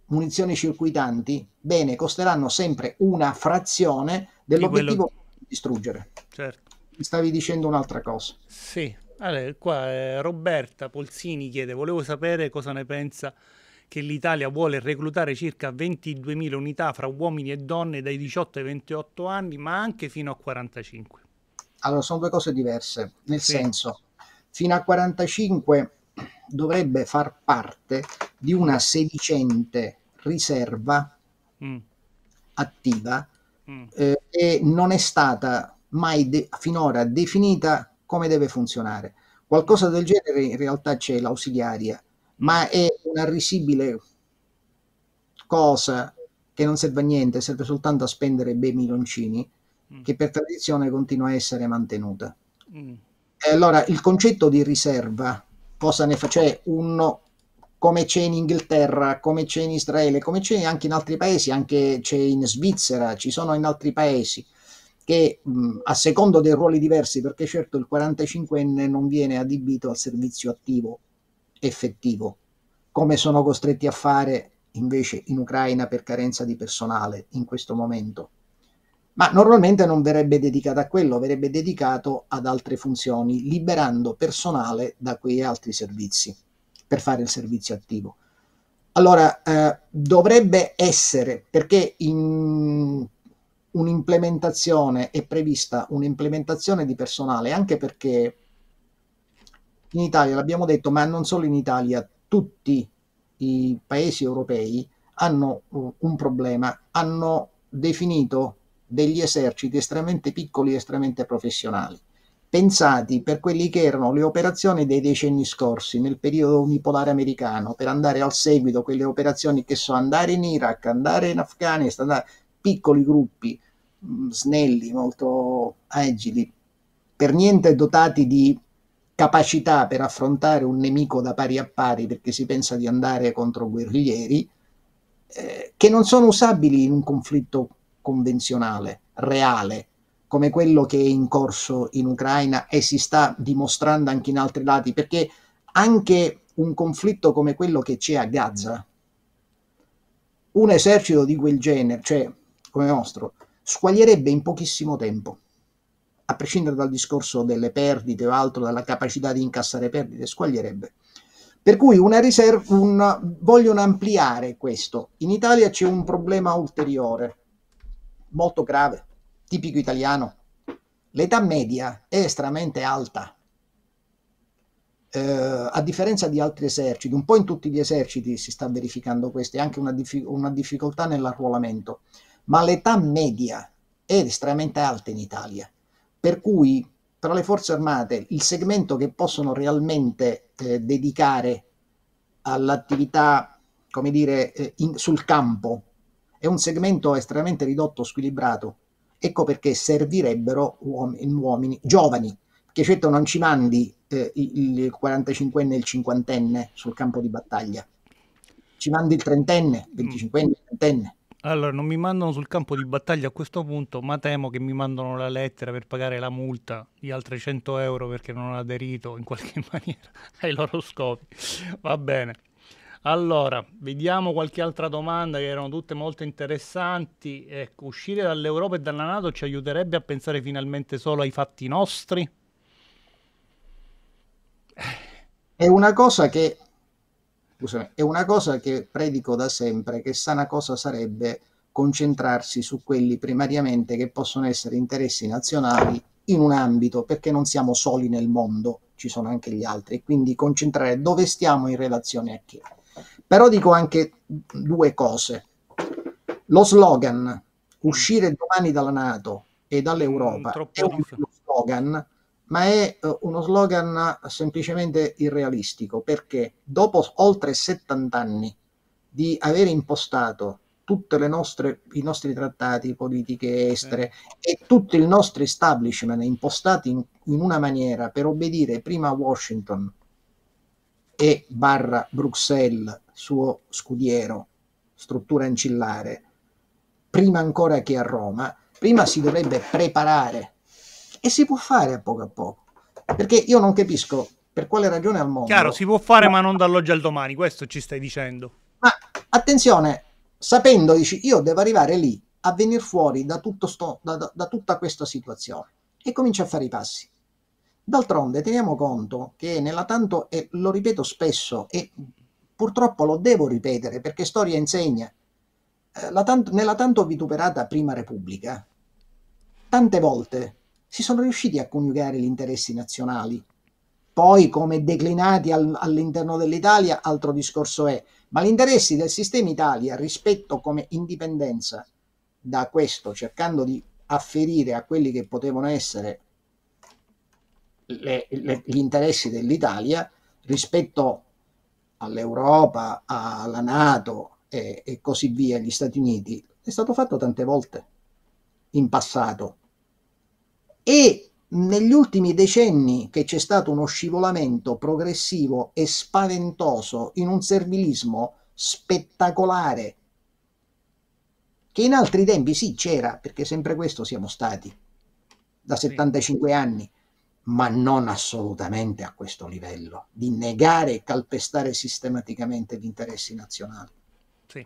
S2: munizioni circuitanti, bene, costeranno sempre una frazione dell'obiettivo di, quello... di distruggere.
S1: Certo.
S2: Mi stavi dicendo un'altra cosa.
S1: Sì, allora, qua eh, Roberta Polsini chiede, volevo sapere cosa ne pensa che l'Italia vuole reclutare circa 22.000 unità fra uomini e donne dai 18 ai 28 anni, ma anche fino a 45.
S2: Allora, sono due cose diverse, nel sì. senso, fino a 45 dovrebbe far parte di una sedicente riserva mm. attiva mm. Eh, e non è stata mai de- finora definita come deve funzionare. Qualcosa del genere in realtà c'è l'ausiliaria, ma è una risibile cosa che non serve a niente, serve soltanto a spendere bei milioncini, mm. che per tradizione continua a essere mantenuta. Mm. E allora il concetto di riserva cosa ne fa? Cioè uno come c'è in Inghilterra, come c'è in Israele, come c'è anche in altri paesi, anche c'è in Svizzera, ci sono in altri paesi che mh, a secondo dei ruoli diversi, perché certo il 45enne non viene adibito al servizio attivo effettivo, come sono costretti a fare invece in Ucraina per carenza di personale in questo momento ma normalmente non verrebbe dedicato a quello, verrebbe dedicato ad altre funzioni, liberando personale da quei altri servizi per fare il servizio attivo. Allora, eh, dovrebbe essere, perché in un'implementazione è prevista un'implementazione di personale, anche perché in Italia, l'abbiamo detto, ma non solo in Italia, tutti i paesi europei hanno uh, un problema, hanno definito degli eserciti estremamente piccoli e estremamente professionali, pensati per quelli che erano le operazioni dei decenni scorsi nel periodo unipolare americano, per andare al seguito quelle operazioni che so andare in Iraq, andare in Afghanistan, andare, piccoli gruppi snelli, molto agili, per niente dotati di capacità per affrontare un nemico da pari a pari perché si pensa di andare contro guerriglieri, eh, che non sono usabili in un conflitto convenzionale, reale, come quello che è in corso in Ucraina e si sta dimostrando anche in altri lati, perché anche un conflitto come quello che c'è a Gaza, un esercito di quel genere, cioè come nostro, squaglierebbe in pochissimo tempo, a prescindere dal discorso delle perdite o altro, dalla capacità di incassare perdite, squaglierebbe. Per cui una riserva, un, vogliono ampliare questo. In Italia c'è un problema ulteriore, molto grave, tipico italiano. L'età media è estremamente alta. Eh, a differenza di altri eserciti, un po' in tutti gli eserciti si sta verificando questo, è anche una, dif- una difficoltà nell'arruolamento, ma l'età media è estremamente alta in Italia, per cui tra le forze armate il segmento che possono realmente eh, dedicare all'attività, come dire, eh, in, sul campo è un segmento estremamente ridotto, squilibrato. Ecco perché servirebbero uomini, uomini giovani, che certo non ci mandi eh, il 45enne e il 50enne sul campo di battaglia, ci mandi il trentenne, 25enne, trentenne.
S1: Allora, non mi mandano sul campo di battaglia a questo punto, ma temo che mi mandano la lettera per pagare la multa di altri 100 euro perché non ho aderito in qualche maniera ai loro scopi. Va bene. Allora, vediamo qualche altra domanda che erano tutte molto interessanti. Ecco, uscire dall'Europa e dalla Nato ci aiuterebbe a pensare finalmente solo ai fatti nostri?
S2: È una cosa che scusami, è una cosa che predico da sempre, che sana cosa sarebbe concentrarsi su quelli primariamente che possono essere interessi nazionali in un ambito, perché non siamo soli nel mondo, ci sono anche gli altri, quindi concentrare dove stiamo in relazione a che. Però dico anche due cose. Lo slogan uscire domani dalla Nato e dall'Europa mm, è uno slogan ma è uh, uno slogan semplicemente irrealistico perché dopo oltre 70 anni di aver impostato tutti i nostri trattati, politiche estere e tutto il nostro establishment impostati in, in, una maniera per obbedire prima a Washington e barra Bruxelles, suo scudiero, struttura ancillare, prima ancora che a Roma, prima si dovrebbe preparare e si può fare a poco a poco. Perché io non capisco per quale ragione al mondo.
S1: Chiaro, si può fare, ma non dall'oggi al domani, questo ci stai dicendo.
S2: Ma attenzione, sapendo, dici, io devo arrivare lì a venire fuori da, sto, da, da, da tutta questa situazione e comincia a fare i passi. D'altronde teniamo conto che nella tanto, e lo ripeto spesso, e purtroppo lo devo ripetere perché storia insegna, eh, tanto, nella tanto vituperata Prima Repubblica, tante volte si sono riusciti a coniugare gli interessi nazionali. Poi, come declinati al, all'interno dell'Italia, altro discorso è, ma gli interessi del sistema Italia rispetto come indipendenza da questo, cercando di afferire a quelli che potevano essere le, le, gli interessi dell'Italia rispetto all'Europa, alla Nato e, e così via, agli Stati Uniti, è stato fatto tante volte in passato e negli ultimi decenni che c'è stato uno scivolamento progressivo e spaventoso in un servilismo spettacolare che in altri tempi sì c'era perché sempre questo siamo stati da 75 anni ma non assolutamente a questo livello di negare e calpestare sistematicamente gli interessi nazionali.
S1: Sì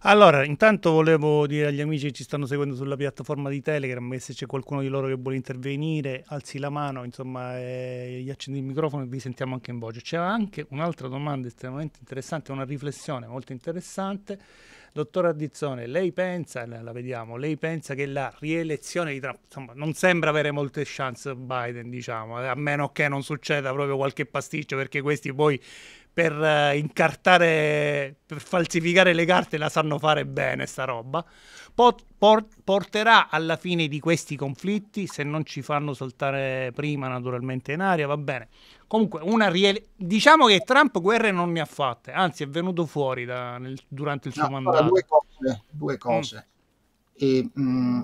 S1: allora, intanto volevo dire agli amici che ci stanno seguendo sulla piattaforma di Telegram se c'è qualcuno di loro che vuole intervenire, alzi la mano, insomma, eh, gli accendi il microfono e vi sentiamo anche in voce. C'è anche un'altra domanda estremamente interessante, una riflessione molto interessante. Dottor Addizione, lei pensa, la vediamo, lei pensa che la rielezione di Trump, insomma, non sembra avere molte chance Biden, diciamo, a meno che non succeda proprio qualche pasticcio, perché questi poi per uh, incartare, per falsificare le carte la sanno fare bene sta roba, pot- por- porterà alla fine di questi conflitti, se non ci fanno saltare prima naturalmente in aria, va bene. Comunque, una riele- diciamo che Trump guerre non ne ha fatte, anzi è venuto fuori da, nel, durante il suo no, mandato.
S2: Due cose, due cose. Mm. E, mh,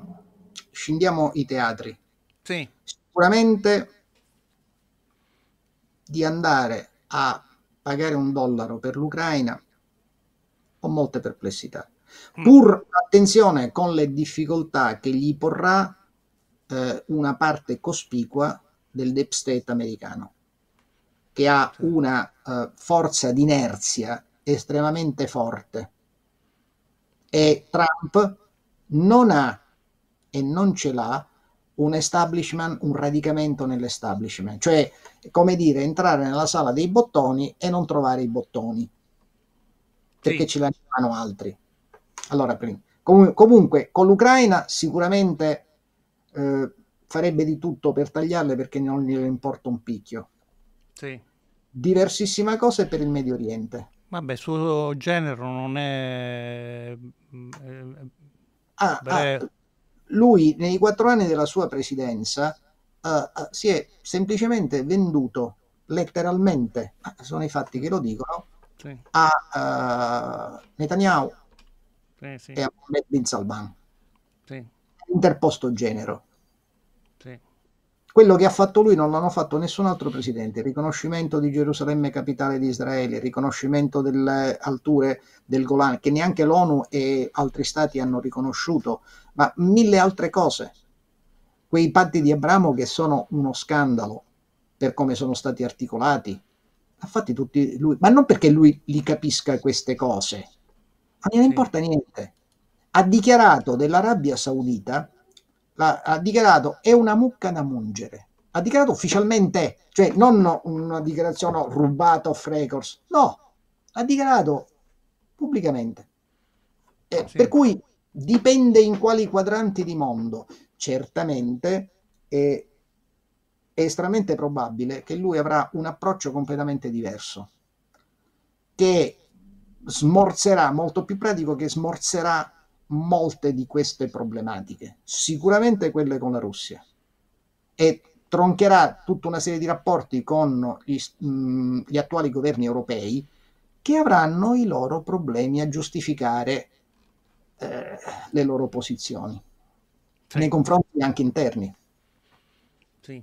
S2: scendiamo i teatri.
S1: Sì.
S2: Sicuramente di andare a pagare un dollaro per l'Ucraina, ho molte perplessità. Mm. Pur attenzione con le difficoltà che gli porrà eh, una parte cospicua del deep state americano, che ha una uh, forza d'inerzia estremamente forte. E Trump non ha e non ce l'ha un establishment, un radicamento nell'establishment, cioè come dire entrare nella sala dei bottoni e non trovare i bottoni perché sì. ci lanciano altri. Allora, com- comunque con l'Ucraina sicuramente eh, farebbe di tutto per tagliarle perché non gliene importa un picchio.
S1: Sì.
S2: Diversissima cosa per il Medio Oriente.
S1: Vabbè, suo genere non è...
S2: Ah, ah, lui nei quattro anni della sua presidenza uh, si è semplicemente venduto letteralmente, sono i fatti che lo dicono, sì. a uh, Netanyahu sì, sì. e a Mohamed bin Salman. Interposto genero. Quello che ha fatto lui non l'hanno fatto nessun altro presidente. Riconoscimento di Gerusalemme capitale di Israele, riconoscimento delle alture del Golan, che neanche l'ONU e altri stati hanno riconosciuto, ma mille altre cose. Quei patti di Abramo che sono uno scandalo per come sono stati articolati. Ha fatti tutti lui, ma non perché lui li capisca queste cose, ma non sì. importa niente. Ha dichiarato dell'Arabia Saudita la, ha dichiarato è una mucca da mungere. Ha dichiarato ufficialmente, cioè non una dichiarazione rubata off records, no, ha dichiarato pubblicamente. Eh, sì. Per cui dipende in quali quadranti di mondo. Certamente è, è estremamente probabile che lui avrà un approccio completamente diverso, che smorzerà, molto più pratico, che smorzerà molte di queste problematiche, sicuramente quelle con la Russia, e troncherà tutta una serie di rapporti con gli, mh, gli attuali governi europei che avranno i loro problemi a giustificare eh, le loro posizioni sì. nei confronti anche interni.
S1: Sì.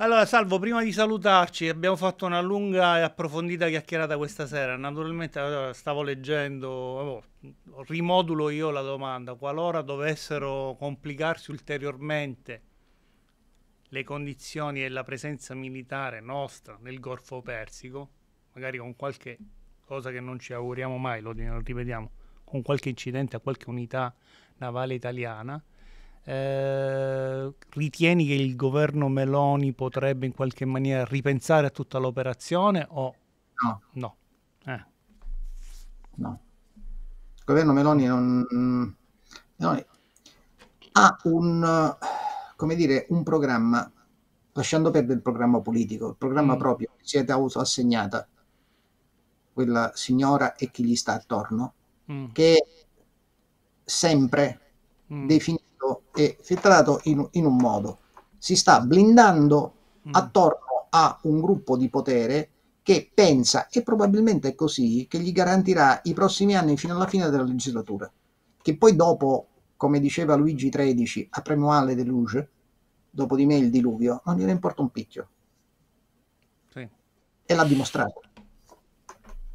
S1: Allora, Salvo, prima di salutarci, abbiamo fatto una lunga e approfondita chiacchierata questa sera. Naturalmente stavo leggendo, rimodulo io la domanda, qualora dovessero complicarsi ulteriormente le condizioni e la presenza militare nostra nel Golfo Persico, magari con qualche cosa che non ci auguriamo mai, lo ripetiamo, con qualche incidente a qualche unità navale italiana, eh, ritieni che il governo Meloni potrebbe in qualche maniera ripensare a tutta l'operazione o
S2: no?
S1: No.
S2: Eh. no. Il governo Meloni non Meloni ha un come dire un programma lasciando perdere il programma politico, il programma mm. proprio che siete autoassegnata quella signora e chi gli sta attorno, mm. che sempre mm. definito è filtrato in, in un modo. Si sta blindando mm. attorno a un gruppo di potere che pensa, e probabilmente è così, che gli garantirà i prossimi anni fino alla fine della legislatura. Che poi dopo, come diceva Luigi XIII a Premuale de Luge, dopo di me il diluvio, non gliene importa un picchio. Sì. E l'ha dimostrato.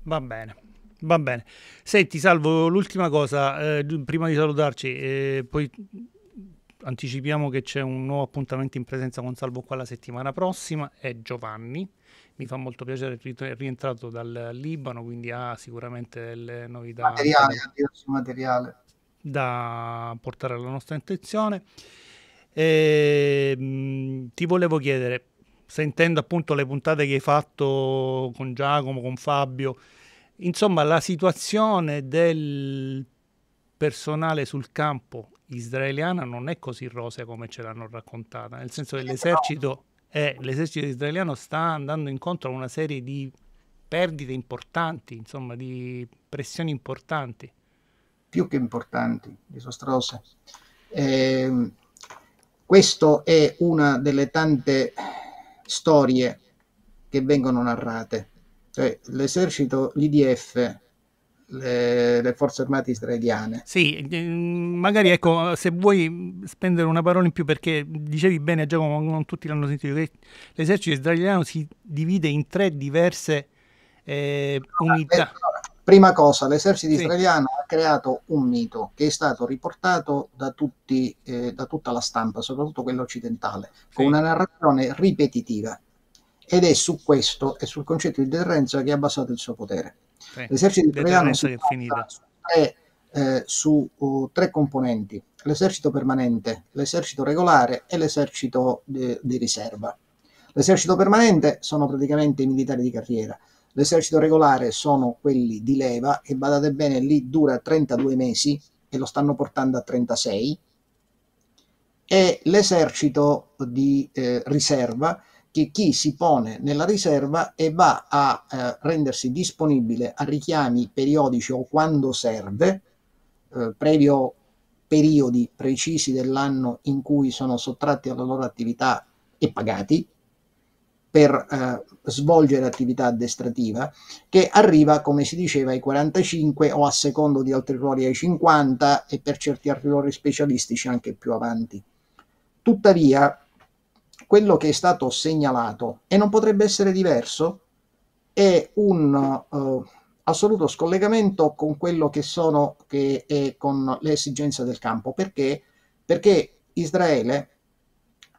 S1: Va bene. Va bene. Senti, Salvo, l'ultima cosa, eh, prima di salutarci, eh, poi anticipiamo che c'è un nuovo appuntamento in presenza con Salvo qua la settimana prossima, è Giovanni. Mi fa molto piacere, è rientrato dal Libano, quindi ha sicuramente delle novità.
S2: Materiale, materiale.
S1: Da portare alla nostra attenzione. E, mh, ti volevo chiedere, sentendo appunto le puntate che hai fatto con Giacomo, con Fabio, insomma la situazione del personale sul campo israeliana non è così rosea come ce l'hanno raccontata, nel senso che l'esercito, è, l'esercito israeliano sta andando incontro a una serie di perdite importanti, insomma, di pressioni importanti.
S2: Più che importanti, disastrose. Eh, questa è una delle tante storie che vengono narrate. Cioè, l'esercito, l'IDF, le, le, forze armate israeliane.
S1: Sì, mm, magari ecco, se vuoi spendere una parola in più perché dicevi bene Giacomo, non tutti l'hanno sentito, che l'esercito israeliano si divide in tre diverse eh, unità.
S2: Prima cosa, l'esercito sì. israeliano ha creato un mito che è stato riportato da, tutti, eh, da tutta la stampa, soprattutto quella occidentale, sì. con una narrazione ripetitiva. Ed è su questo e sul concetto di deterrenza che ha basato il suo potere. Sì. L'esercito italiano si basa su, tre, eh, su uh, tre componenti, l'esercito permanente, l'esercito regolare e l'esercito di, di riserva. L'esercito permanente sono praticamente i militari di carriera, l'esercito regolare sono quelli di leva e badate bene lì dura 32 mesi e lo stanno portando a 36 e l'esercito di eh, riserva che chi si pone nella riserva e va a eh, rendersi disponibile a richiami periodici o quando serve, eh, previo periodi precisi dell'anno in cui sono sottratti alla loro attività e pagati per eh, svolgere attività addestrativa, che arriva, come si diceva, ai 45 o a secondo di altri ruoli ai 50 e per certi ruoli specialistici anche più avanti. Tuttavia, quello che è stato segnalato, e non potrebbe essere diverso, è un uh, assoluto scollegamento con quello che sono che è con le esigenze del campo. Perché? Perché Israele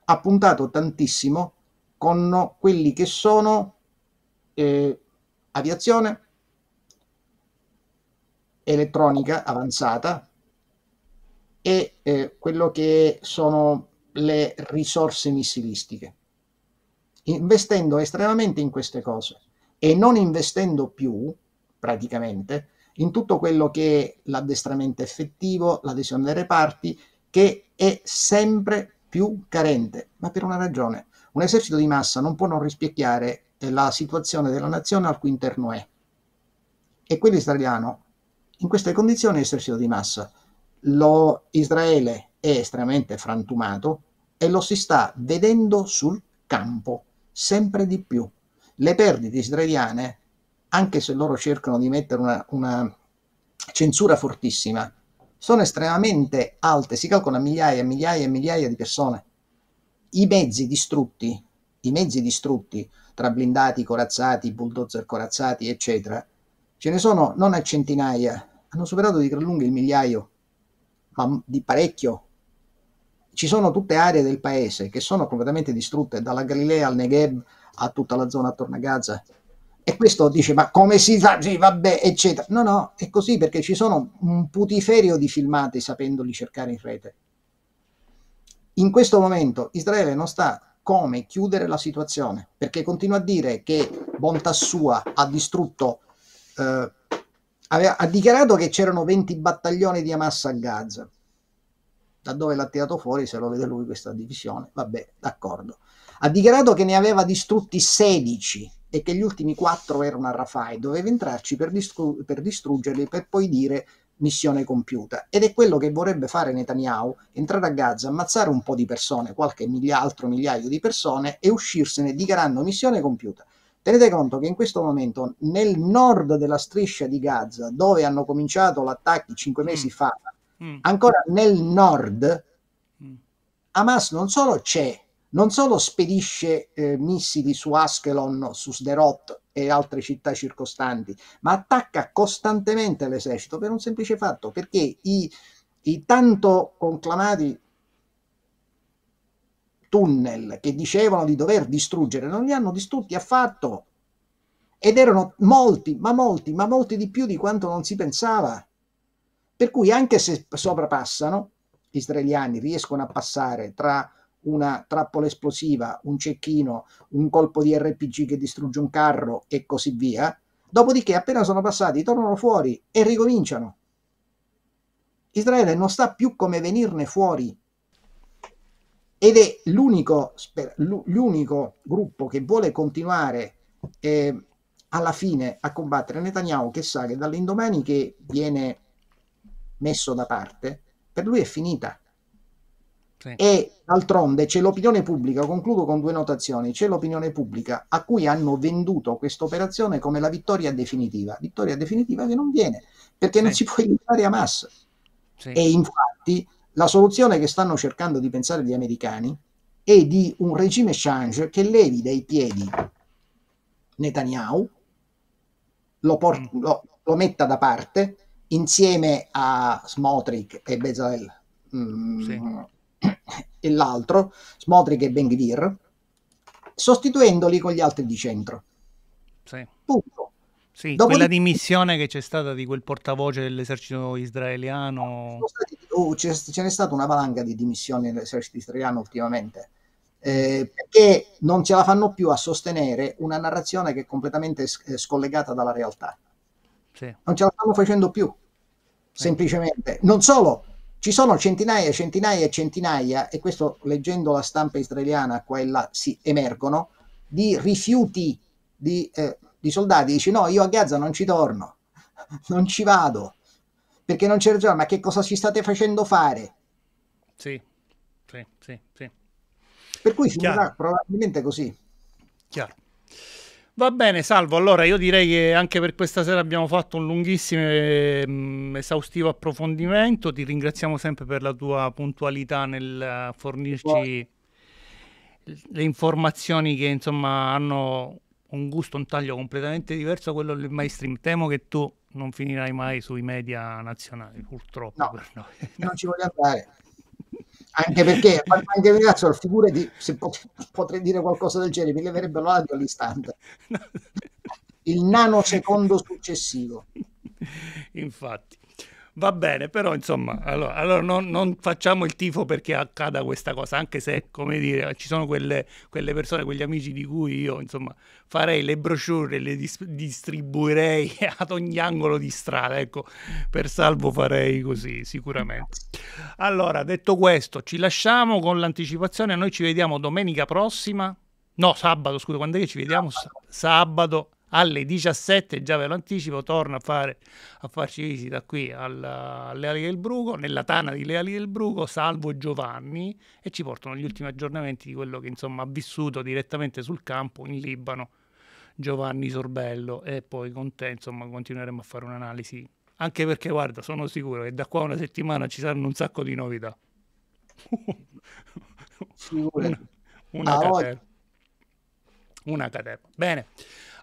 S2: ha puntato tantissimo con quelli che sono eh, aviazione, elettronica avanzata e eh, quello che sono le risorse missilistiche, investendo estremamente in queste cose e non investendo più praticamente in tutto quello che è l'addestramento effettivo, l'adesione dei reparti, che è sempre più carente, ma per una ragione. Un esercito di massa non può non rispecchiare la situazione della nazione al cui interno è. E quello israeliano, in queste condizioni, è esercito di massa. Lo Israele è estremamente frantumato e lo si sta vedendo sul campo sempre di più. Le perdite israeliane, anche se loro cercano di mettere una, una censura fortissima, sono estremamente alte, si calcola migliaia e migliaia e migliaia di persone. I mezzi distrutti, i mezzi distrutti tra blindati corazzati, bulldozer corazzati, eccetera, ce ne sono non a centinaia, hanno superato di gran lunga il migliaio, ma di parecchio. Ci sono tutte aree del paese che sono completamente distrutte, dalla Galilea al Negev a tutta la zona attorno a Gaza. E questo dice, ma come si fa? Sì, vabbè, eccetera. No, no, è così perché ci sono un putiferio di filmati sapendoli cercare in rete. In questo momento Israele non sta come chiudere la situazione, perché continua a dire che bontà sua ha distrutto, eh, aveva, ha dichiarato che c'erano 20 battaglioni di Hamas a Gaza. Da dove l'ha tirato fuori, se lo vede lui questa divisione, vabbè, d'accordo. Ha dichiarato che ne aveva distrutti 16 e che gli ultimi 4 erano a Rafah e doveva entrarci per, distru- per distruggerli per poi dire missione compiuta. Ed è quello che vorrebbe fare Netanyahu, entrare a Gaza, ammazzare un po' di persone, qualche miglia, altro migliaio di persone e uscirsene dichiarando missione compiuta. Tenete conto che in questo momento nel nord della striscia di Gaza, dove hanno cominciato l'attacco cinque mm. mesi mm. fa, mm. ancora nel nord, mm. Hamas non solo c'è, non solo spedisce eh, missili su Askelon, su Sderot e altre città circostanti, ma attacca costantemente l'esercito per un semplice fatto, perché i, i tanto conclamati tunnel che dicevano di dover distruggere non li hanno distrutti affatto ed erano molti, ma molti, ma molti di più di quanto non si pensava. Per cui anche se soprapassano, gli israeliani riescono a passare tra una trappola esplosiva, un cecchino, un colpo di RPG che distrugge un carro e così via. Dopodiché, appena sono passati, tornano fuori e ricominciano. Israele non sta più come venirne fuori ed è l'unico, l'unico gruppo che vuole continuare eh, alla fine a combattere Netanyahu che sa che dall'indomani che viene messo da parte, per lui è finita sì. E d'altronde c'è l'opinione pubblica, concludo con due notazioni, c'è l'opinione pubblica a cui hanno venduto questa operazione come la vittoria definitiva, vittoria definitiva che non viene, perché sì. non si può aiutare Hamas. Sì. E infatti la soluzione che stanno cercando di pensare gli americani è di un regime change che levi dai piedi Netanyahu, lo, port- mm. lo, lo metta da parte insieme a Smotrich e Bezalel. Mm, sì e l'altro, Smotrich e Ben Gvir, sostituendoli con gli altri di centro.
S1: Sì. Punto. Sì, Dopo quella di... dimissione che c'è stata di quel portavoce dell'esercito israeliano.
S2: Oh, c'è, ce n'è stata una valanga di dimissioni nell'esercito israeliano ultimamente. Eh, perché non ce la fanno più a sostenere una narrazione che è completamente eh, scollegata dalla realtà. Sì. Non ce la stanno facendo più, semplicemente. Non solo, ci sono centinaia centinaia e centinaia, e questo leggendo la stampa israeliana qua e là si emergono, di rifiuti di, eh, di soldati. Dici no, io a Gaza non ci torno, non ci vado, perché non c'è ragione, ma che cosa ci state facendo fare?
S1: Sì, sì, sì, sì.
S2: Per cui finirà probabilmente così.
S1: Chiaro. Va bene, salvo. Allora, io direi che anche per questa sera abbiamo fatto un lunghissimo e mm, esaustivo approfondimento. Ti ringraziamo sempre per la tua puntualità nel fornirci Poi. le informazioni che insomma hanno un gusto, un taglio completamente diverso da quello del mainstream. Temo che tu non finirai mai sui media nazionali, purtroppo
S2: no, per noi. Non ci voglio andare. Anche perché, anche ragazzo, figurati se potrei dire qualcosa del genere, mi leverebbero l'audio all'istante. Il nanosecondo successivo.
S1: Infatti. Va bene, però insomma, allora, allora non, non, facciamo il tifo perché accada questa cosa, anche se, come dire, ci sono quelle, quelle persone, quegli amici di cui io, insomma, farei le brochure, le dis- distribuirei ad ogni angolo di strada, ecco, per salvo farei così, sicuramente. Allora, detto questo, ci lasciamo con l'anticipazione, noi ci vediamo domenica prossima, no, sabato, scusa, quando è che ci vediamo? Sabato alle 17, già ve lo anticipo, torna a, fare, a farci visita qui alla, alle Ali del Bruco, nella tana di Le Ali del Bruco, Salvo Giovanni, e ci portano gli ultimi aggiornamenti di quello che insomma ha vissuto direttamente sul campo in Libano, Giovanni Sorbello, e poi con te insomma continueremo a fare un'analisi, anche perché guarda, sono sicuro che da qua a una settimana ci saranno un sacco di novità. una, una, ah, caterva. una caterva. Bene.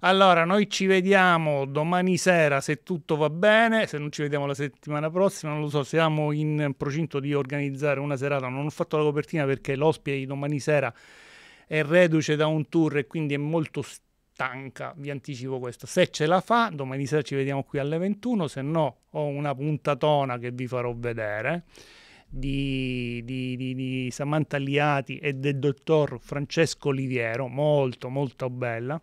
S1: Allora, noi ci vediamo domani sera se tutto va bene, se non ci vediamo la settimana prossima, non lo so, siamo in procinto di organizzare una serata, non ho fatto la copertina perché l'ospite di domani sera è reduce da un tour e quindi è molto stanca, vi anticipo questo. Se ce la fa, domani sera ci vediamo qui alle 21, se no ho una puntatona che vi farò vedere. Di, di, di, di Samantha Liati e del dottor Francesco Oliviero, molto molto bella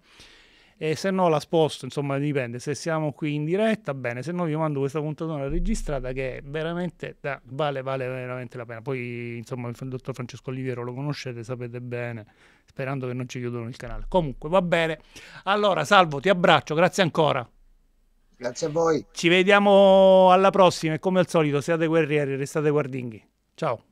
S1: e se no la sposto, insomma dipende, se siamo qui in diretta, bene, se no vi mando questa puntatona registrata che veramente da, vale, vale veramente la pena. Poi insomma il dottor Francesco Oliviero lo conoscete, sapete bene, sperando che non ci chiudono il canale. Comunque va bene, allora Salvo ti abbraccio, grazie ancora.
S2: Grazie a voi.
S1: Ci vediamo alla prossima e come al solito siate guerrieri, restate guardinghi. Ciao.